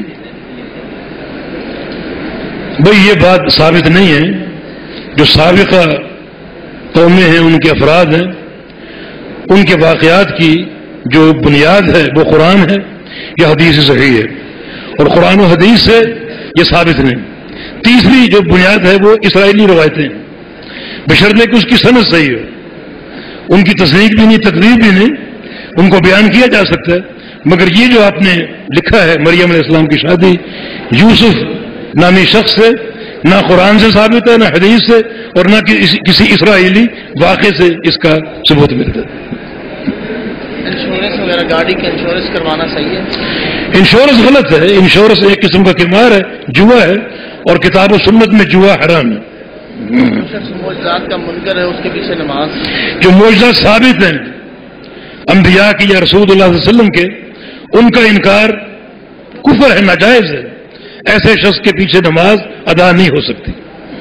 بھائی یہ بات ثابت نہیں ہے. جو سابقہ قومیں ہیں، ان کے افراد ہیں ان کے واقعات کی جو بنیاد ہے، وہ قرآن ہے یا حدیث صحیح ہے۔ اور قرآن و حدیث سے یہ ثابت نہیں تیسری جو بنیاد ہے، وہ اسرائیلی روایتیں بشرنے کہ اس کی صنعت صحیح ہے۔ ان کی تصدیق بھی نہیں تقریب بھی نہیں۔ ان کو بیان کیا جا سکتا ہے۔ مگر یہ جو آپ نے لکھا ہے، مریم علیہ السلام کی شادی، یوسف نامی شخص سے، نہ قرآن سے ثابت ہے، نہ حدیث سے، اور نہ کسی اسرائیلی واقع سے اس کا ثبوت ملتا ہے۔ گاڑی کا انشورنس کروانا صحیح ہے؟ انشورنس غلط ہے انشورنس ایک قسم کا کمار ہے جوا ہے اور کتاب و سنت میں جوا حرام ہے۔ کا منکر ہے اس کے پیچھے نماز۔ جو معجزات ثابت ہیں انبیاء کی یا رسول اللہ علیہ وسلم کے ان کا انکار کفر ہے ناجائز ہے۔ ایسے شخص کے پیچھے نماز ادا نہیں ہو سکتی۔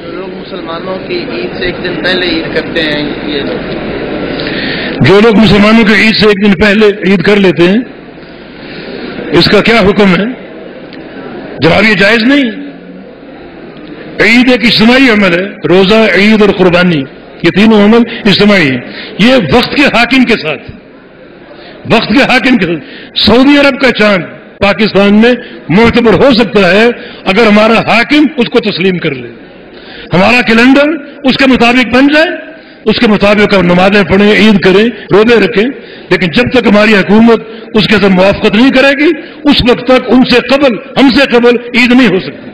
جو لوگ مسلمانوں کی عید سے ایک دن پہلے عید کرتے ہیں یہ لوگ۔ جو لوگ مسلمانوں کے عید سے ایک دن پہلے عید کر لیتے ہیں، اس کا کیا حکم ہے؟ جواب یہ جائز نہیں۔ عید ایک اجتماعی عمل ہے، روزہ، عید اور قربانی، یہ تینوں عمل اجتماعی ہیں۔ یہ وقت کے حاکم کے ساتھ۔ وقت کے حاکم کے ساتھ۔ سعودی عرب کا چاند پاکستان میں معتبر ہو سکتا ہے اگر ہمارا حاکم اس کو تسلیم کر لے۔ ہمارا کیلنڈر اس کے مطابق بن جائے۔ اس کے مطابق ہم نمازیں پڑھیں، عید کریں، روزے رکھیں، لیکن جب تک ہماری حکومت اس کے ساتھ موافقت نہیں کرے گی، اس وقت تک ان سے قبل، ہم سے قبل عید نہیں ہو سکتی۔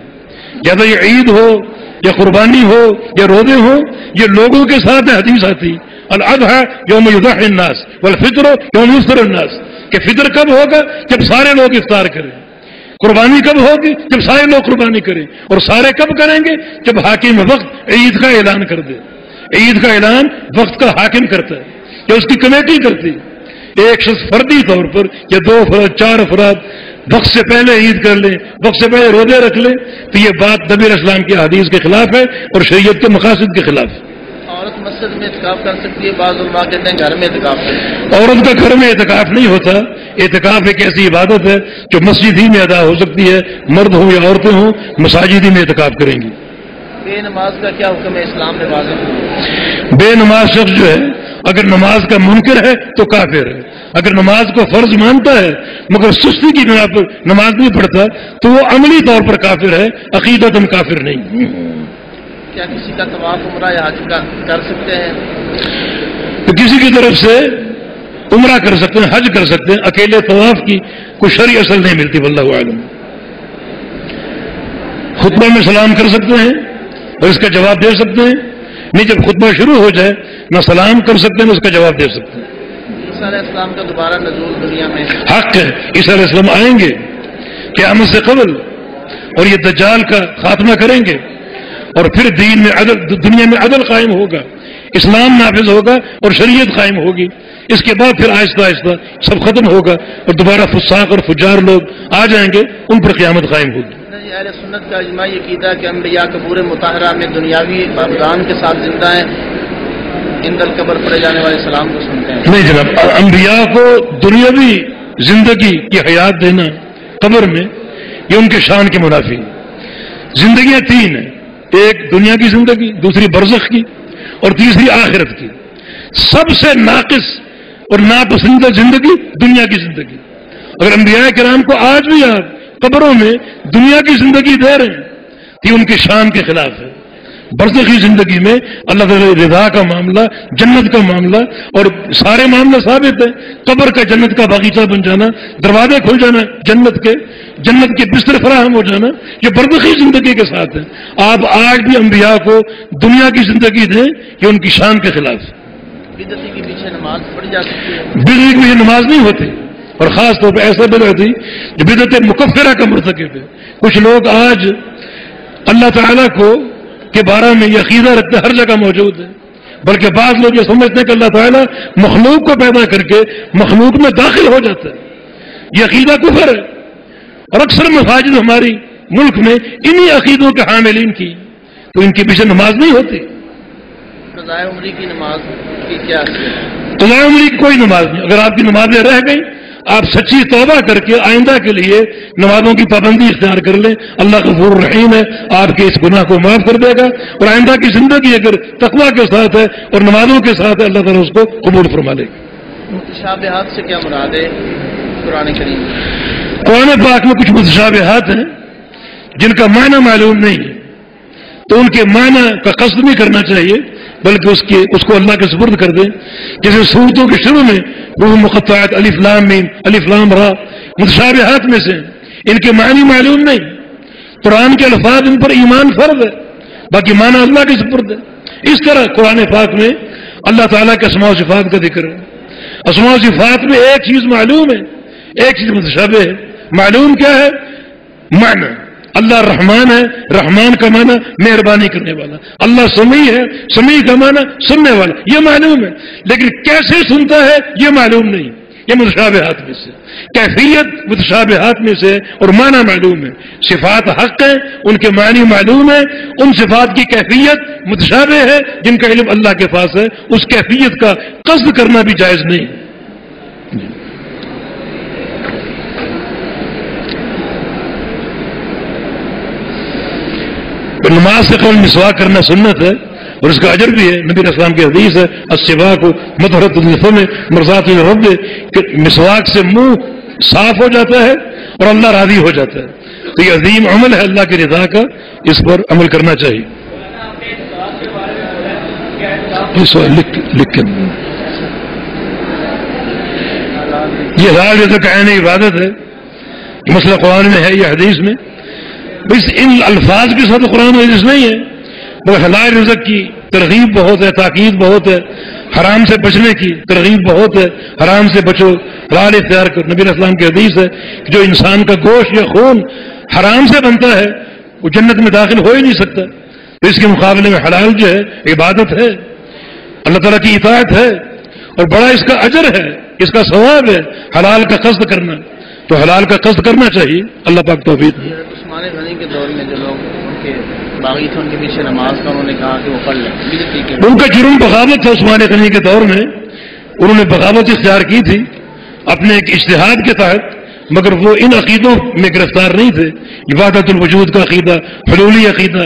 یا تو یہ عید ہو یا قربانی ہو یا روزے ہو یہ لوگوں کے ساتھ ہے حدیث آتی الادحا یوم الناس والفطر یوم یفطر الناس، کہ فطر کب ہوگا؟ جب سارے لوگ افطار کریں۔ قربانی کب ہوگی؟ جب سارے لوگ قربانی کریں۔ اور سارے کب کریں گے؟ جب حاکم وقت عید کا اعلان کر دے۔ عید کا اعلان وقت کا حاکم کرتا ہے یا اس کی کمیٹی کرتی ہے۔ ایک شخص فردی طور پر یا دو افراد چار افراد وقت سے پہلے عید کر لیں وقت سے پہلے روزے رکھ لیں تو یہ بات نبی اسلام کی حدیث کے خلاف ہے اور شریعت کے مقاصد کے خلاف ہے۔ عورت مسجد میں اعتکاف کر سکتی ہے بعض علماء کہتے ہیں گھر میں اعتکاف عورت کا گھر میں اعتکاف نہیں ہوتا اعتکاف ایک ایسی عبادت ہے جو مسجد ہی میں ادا ہو سکتی ہے مرد ہوں یا عورتیں ہوں مساجد ہی میں اعتکاف کریں گی۔ بے نماز کا کیا حکم ہے اسلام میں واضح؟ بے نماز شخص جو ہے اگر نماز کا منکر ہے تو کافر ہے۔ اگر نماز کو فرض مانتا ہے مگر سستی کی بنا پر نماز نہیں پڑھتا تو وہ عملی طور پر کافر ہے عقیدت کافر نہیں۔ کیا کسی کا طواف عمرہ یا حج کا کر سکتے ہیں؟ تو کسی کی طرف سے عمرہ کر سکتے ہیں حج کر سکتے ہیں اکیلے طواف کی کوئی شرعی اصل نہیں ملتی واللہ عالم خطبہ میں سلام کر سکتے ہیں۔ اور اس کا جواب دے سکتے ہیں؟ نہیں جب خطبہ شروع ہو جائے نہ سلام کر سکتے ہیں نہ اس کا جواب دے سکتے ہیں۔ علیہ السلام کا دوبارہ نزول دنیا میں حق ہے عیسیٰ علیہ السلام آئیں گے کہ ہم سے قبل اور یہ دجال کا خاتمہ کریں گے اور پھر دین میں عدل دنیا میں عدل قائم ہوگا اسلام نافذ ہوگا اور شریعت قائم ہوگی۔ اس کے بعد پھر آہستہ آہستہ سب ختم ہوگا اور دوبارہ فساق اور فجار لوگ آ جائیں گے ان پر قیامت قائم ہوگی۔ جی اہل سنت کا اجماعی عقیدہ کہ انبیاء قبور مطالعہ میں دنیاوی ابدان کے ساتھ زندہ ہیں ان دل قبر پڑے جانے والے سلام کو سنتے ہیں۔ نہیں جناب، انبیاء کو دنیاوی زندگی کی حیات دینا، قبر میں، یہ ان کے شان کے منافی زندگیاں تین ہیں، ایک دنیا کی زندگی، دوسری برزخ کی، اور تیسری آخرت کی۔ سب سے ناقص اور ناپسندہ زندگی دنیا کی زندگی۔ اگر انبیاء کرام کو آج بھی آپ قبروں میں دنیا کی زندگی دے رہے ہیں۔ یہ ان کی شان کے خلاف ہے۔ برزخی زندگی میں اللہ تعالی رضا کا معاملہ جنت کا معاملہ اور سارے معاملہ ثابت ہے قبر کا جنت کا باغیچہ بن جانا دروازے کھل جانا جنت کے جنت کے بستر فراہم ہو جانا یہ برزخی زندگی کے ساتھ ہے۔ آپ آج بھی انبیاء کو دنیا کی زندگی دیں یہ ان کی شان کے خلاف ہے۔ بدتی کے پیچھے نماز نہیں ہوتی۔ اور خاص طور پہ ایسا بدعت تھی جو بدعت مکفرہ کا مرتکب ہے۔ کچھ لوگ آج اللہ تعالیٰ کو کے بارے میں یہ عقیدہ رکھتے ہر جگہ موجود ہے۔ بلکہ بعض لوگ یہ سمجھتے ہیں کہ اللہ تعالیٰ مخلوق کو پیدا کر کے مخلوق میں داخل ہو جاتا ہے۔ یہ عقیدہ کفر ہے۔ اور اکثر مساجد ہماری ملک میں انہی عقیدوں کے حاملین کی تو ان کے پیچھے نماز نہیں ہوتی۔ عمری کی نماز کی کیا عمری کی کوئی نماز نہیں۔ اگر آپ کی نمازیں رہ گئی آپ سچی توبہ کر کے آئندہ کے لیے نمازوں کی پابندی اختیار کر لیں۔ اللہ غفور الرحیم ہے۔ آپ کے اس گناہ کو معاف کر دے گا۔ اور آئندہ کی زندگی اگر تقوا کے ساتھ ہے اور نمازوں کے ساتھ ہے اللہ تعالیٰ اس کو قبول فرما لے۔ گا متشابہات سے کیا مراد ہے قرآن کریم قرآن پاک میں کچھ متشابہات ہیں جن کا معنی معلوم نہیں ہے۔ تو ان کے معنی کا قصد نہیں کرنا چاہیے۔ بلکہ اس کے اس کو اللہ کے سپرد کر دیں۔ جیسے صورتوں کے شروع میں وہ مقطعات علی فلام میم علی فلام را متشابہات میں سے ان کے معنی معلوم نہیں۔ قرآن کے الفاظ ان پر ایمان فرض ہے، باقی معنی اللہ کے سپرد ہے۔ اس طرح قرآن پاک میں اللہ تعالیٰ کے اسماء و صفات کا ذکر ہے۔ اسماء و صفات میں ایک چیز معلوم ہے، ایک چیز متشابہ ہے۔ معلوم کیا ہے؟ معنی۔ اللہ رحمان ہے، رحمان کا معنی مہربانی کرنے والا۔ اللہ سمیع ہے، سمیع کا معنی سننے والا۔ یہ معلوم ہے، لیکن کیسے سنتا ہے یہ معلوم نہیں۔ یہ متشابہات میں سے۔ کیفیت متشابہات میں سے اور معنی معلوم ہے۔ صفات حق ہیں، ان کے معنی معلوم ہے ان صفات کی کیفیت متشابہ ہے، جن کا علم اللہ کے پاس ہے۔ اس کیفیت کا قصد کرنا بھی جائز نہیں۔ نماز سے قبل مسوا کرنا سنت ہے اور اس کا اجر بھی ہے۔ نبی اسلام کی حدیث ہے اسبا کو متحرت میں مرزات الرب، کہ مسواک سے منہ صاف ہو جاتا ہے اور اللہ راضی ہو جاتا ہے۔ تو یہ عظیم عمل ہے اللہ کی رضا کا، اس پر عمل کرنا چاہیے۔ لکھ کے۔ یہ حلال رزق عین عبادت ہے۔ مسئلہ قرآن میں ہے، یہ حدیث میں۔ بس ان الفاظ کے ساتھ قرآن حدیث نہیں ہے۔ مگر حلال رزق کی، ترغیب بہت ہے، تاکید بہت ہے، حرام سے بچنے کی ترغیب بہت ہے۔ حرام سے بچو، حلال اختیار کر نبی اسلام کی حدیث ہے کہ جو انسان کا گوشت یا خون حرام سے بنتا ہے، وہ جنت میں داخل ہو ہی نہیں سکتا۔ تو اس کے مقابلے میں حلال جو ہے، عبادت ہے۔ اللہ تعالیٰ کی اطاعت ہے۔ اور بڑا اس کا اجر ہے، اس کا ثواب ہے، حلال کا قصد کرنا۔ تو حلال کا قصد کرنا چاہیے۔ اللہ پاک توفیق عثمان غنی کے دور میں جو لوگ ان کے باغی تھے ان کے پیچھے نماز کا انہوں نے کہا کہ وہ پڑھ لیں۔ ان کا جرم بغاوت تھا عثمان غنی کے دور میں۔ انہوں نے بغاوت اختیار کی تھی اپنے ایک اشتہاد کے تحت مگر وہ ان عقیدوں میں گرفتار نہیں تھے۔ عبادت الوجود کا عقیدہ حلولی عقیدہ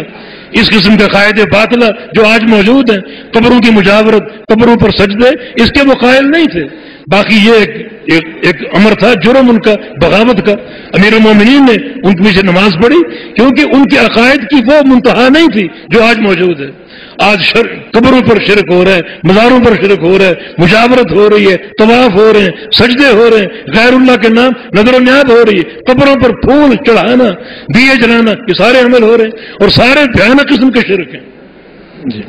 اس قسم کے قائد باطلہ جو آج موجود ہیں۔ قبروں کی مجاورت قبروں پر سجدے اس کے وہ قائل نہیں تھے۔ باقی یہ ایک ایک, امر تھا جرم ان کا بغاوت کا۔ امیر المومنین نے ان کے پیچھے نماز پڑھی کیونکہ ان کے عقائد کی وہ منتہا نہیں تھی جو آج موجود ہے۔ آج شر قبروں پر شرک ہو رہا ہے مزاروں پر شرک ہو رہا ہے مجاورت ہو رہی ہے طواف ہو رہے ہیں سجدے ہو رہے ہیں غیر اللہ کے نام نظر و نیاد ہو رہی ہے۔ قبروں پر پھول چڑھانا دیے جلانا یہ سارے عمل ہو رہے ہیں اور سارے بھیانک قسم کے شرک ہیں۔ جی۔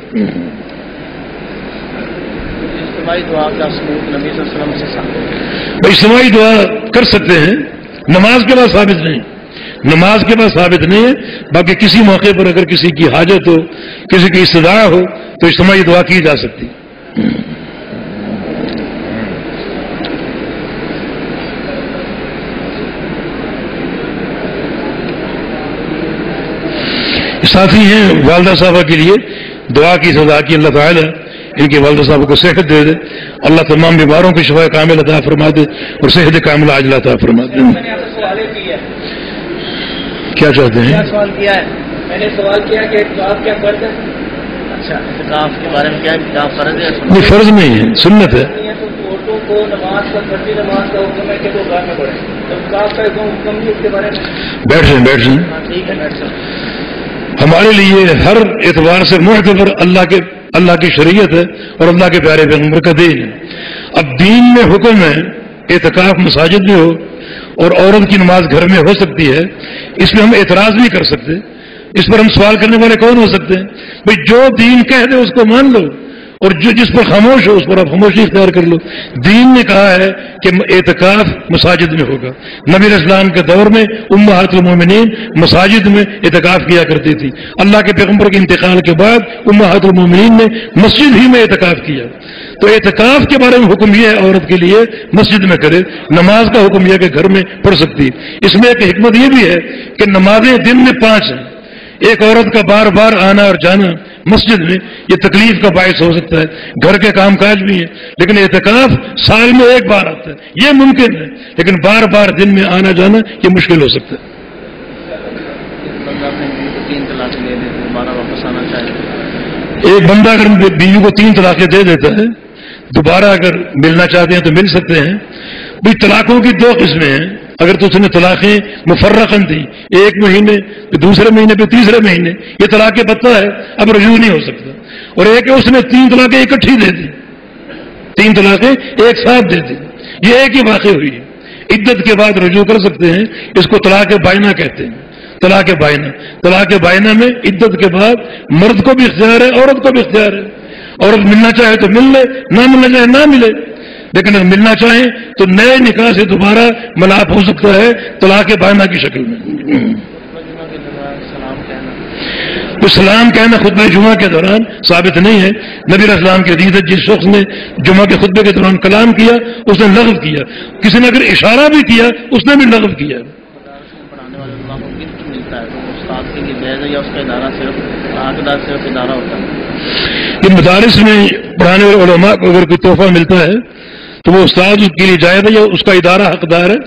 اجتماعی دعا کر سکتے ہیں، نماز کے بعد ثابت نہیں۔ نماز کے بعد ثابت نہیں ہے، باقی کسی موقع پر اگر کسی کی حاجت ہو، کسی کی استداع ہو، تو اجتماعی دعا کی جا سکتی۔ ساتھی ہیں، والدہ صاحبہ کے لیے دعا کی سزا کی اللہ تعالیٰ ان کے والدہ صاحب کو صحت دے دے۔ اللہ تمام بیماروں کی شفا کامل عطا فرما دے اور صحت کامل عاجل عطا فرما دے کیا چاہتے ہیں؟ سوال کیا ہے؟ میں نے سوال کیا کہ کیا فرض ہے؟ نہیں فرض نہیں ہے سنت ہے۔ بیٹھ جائیں بیٹھ جائیں۔ ہمارے لیے ہر اعتبار سے معتبر اللہ کے اللہ کی شریعت ہے اور اللہ کے پیارے پیغمبر کا دین ہے۔ اب دین میں حکم ہے، اعتکاف مساجد بھی ہو اور عورت کی نماز گھر میں ہو سکتی ہے، اس میں ہم اعتراض نہیں کر سکتے۔ اس پر ہم سوال کرنے والے کون ہو سکتے ہیں؟ بھائی جو دین کہہ دے اس کو مان لو۔ اور جو جس پر خاموش ہو اس پر آپ خاموشی اختیار کر لو۔ دین نے کہا ہے کہ اعتکاف مساجد میں ہوگا۔ نبی اسلام کے دور میں امہات المومنین مساجد میں اعتکاف کیا کرتی تھی۔ اللہ کے پیغمبر کے انتقال کے بعد امہات المومنین نے مسجد ہی میں اعتکاف کیا۔ تو اعتکاف کے بارے میں حکم یہ ہے عورت کے لیے مسجد میں کرے، نماز کا حکم یہ کہ گھر میں پڑھ سکتی۔ اس میں ایک حکمت یہ بھی ہے کہ نمازیں دن میں پانچ ہیں۔ ایک عورت کا بار بار آنا اور جانا مسجد میں یہ تکلیف کا باعث ہو سکتا ہے۔ گھر کے کام کاج بھی ہیں، لیکن اعتکاف سال میں ایک بار آتا ہے۔ یہ ممکن ہے، لیکن بار بار دن میں آنا جانا یہ مشکل ہو سکتا ہے۔ ایک بندہ اگر بیوی کو تین طلاقیں دے دیتا ہے، دوبارہ اگر ملنا چاہتے ہیں تو مل سکتے ہیں۔ بھی طلاقوں کی دو قسمیں ہیں۔ اگر تو اس نے طلاقیں مفرقن دی ایک مہینے دوسرے مہینے، پھر تیسرے مہینے، یہ طلاقیں پتہ ہے، اب رجوع نہیں ہو سکتا۔ اور ایک اس نے تین طلاقیں اکٹھی دے دی۔ تین طلاقیں ایک ساتھ دے دی۔ یہ ایک ہی واقع ہوئی ہے۔ عدت کے بعد رجوع کر سکتے ہیں، اس کو طلاق بائنا کہتے ہیں۔ طلاق بائنا طلاق بائنا میں عدت کے بعد مرد کو بھی اختیار ہے، عورت کو بھی اختیار ہے۔ عورت ملنا چاہے تو مل لے، نہ ملنا چاہے نہ ملے۔ لیکن اگر ملنا چاہیں تو نئے نکاح سے دوبارہ ملاپ ہو سکتا ہے طلاق بائنا کی شکل میں۔ کوئی سلام کہنا خطبہ جمعہ کے دوران ثابت نہیں ہے۔ نبی علیہ السلام کی حدیث ہے، جس شخص نے جمعہ کے خطبے کے دوران کلام کیا، اس نے لغو کیا۔ کسی نے اگر اشارہ بھی کیا، اس نے بھی لغو کیا۔ یہ مدارس میں پڑھانے والے علماء کو اگر کوئی تحفہ ملتا ہے تو وہ استاد کے لیے جائز ہے یا اس کا ادارہ حقدار ہے؟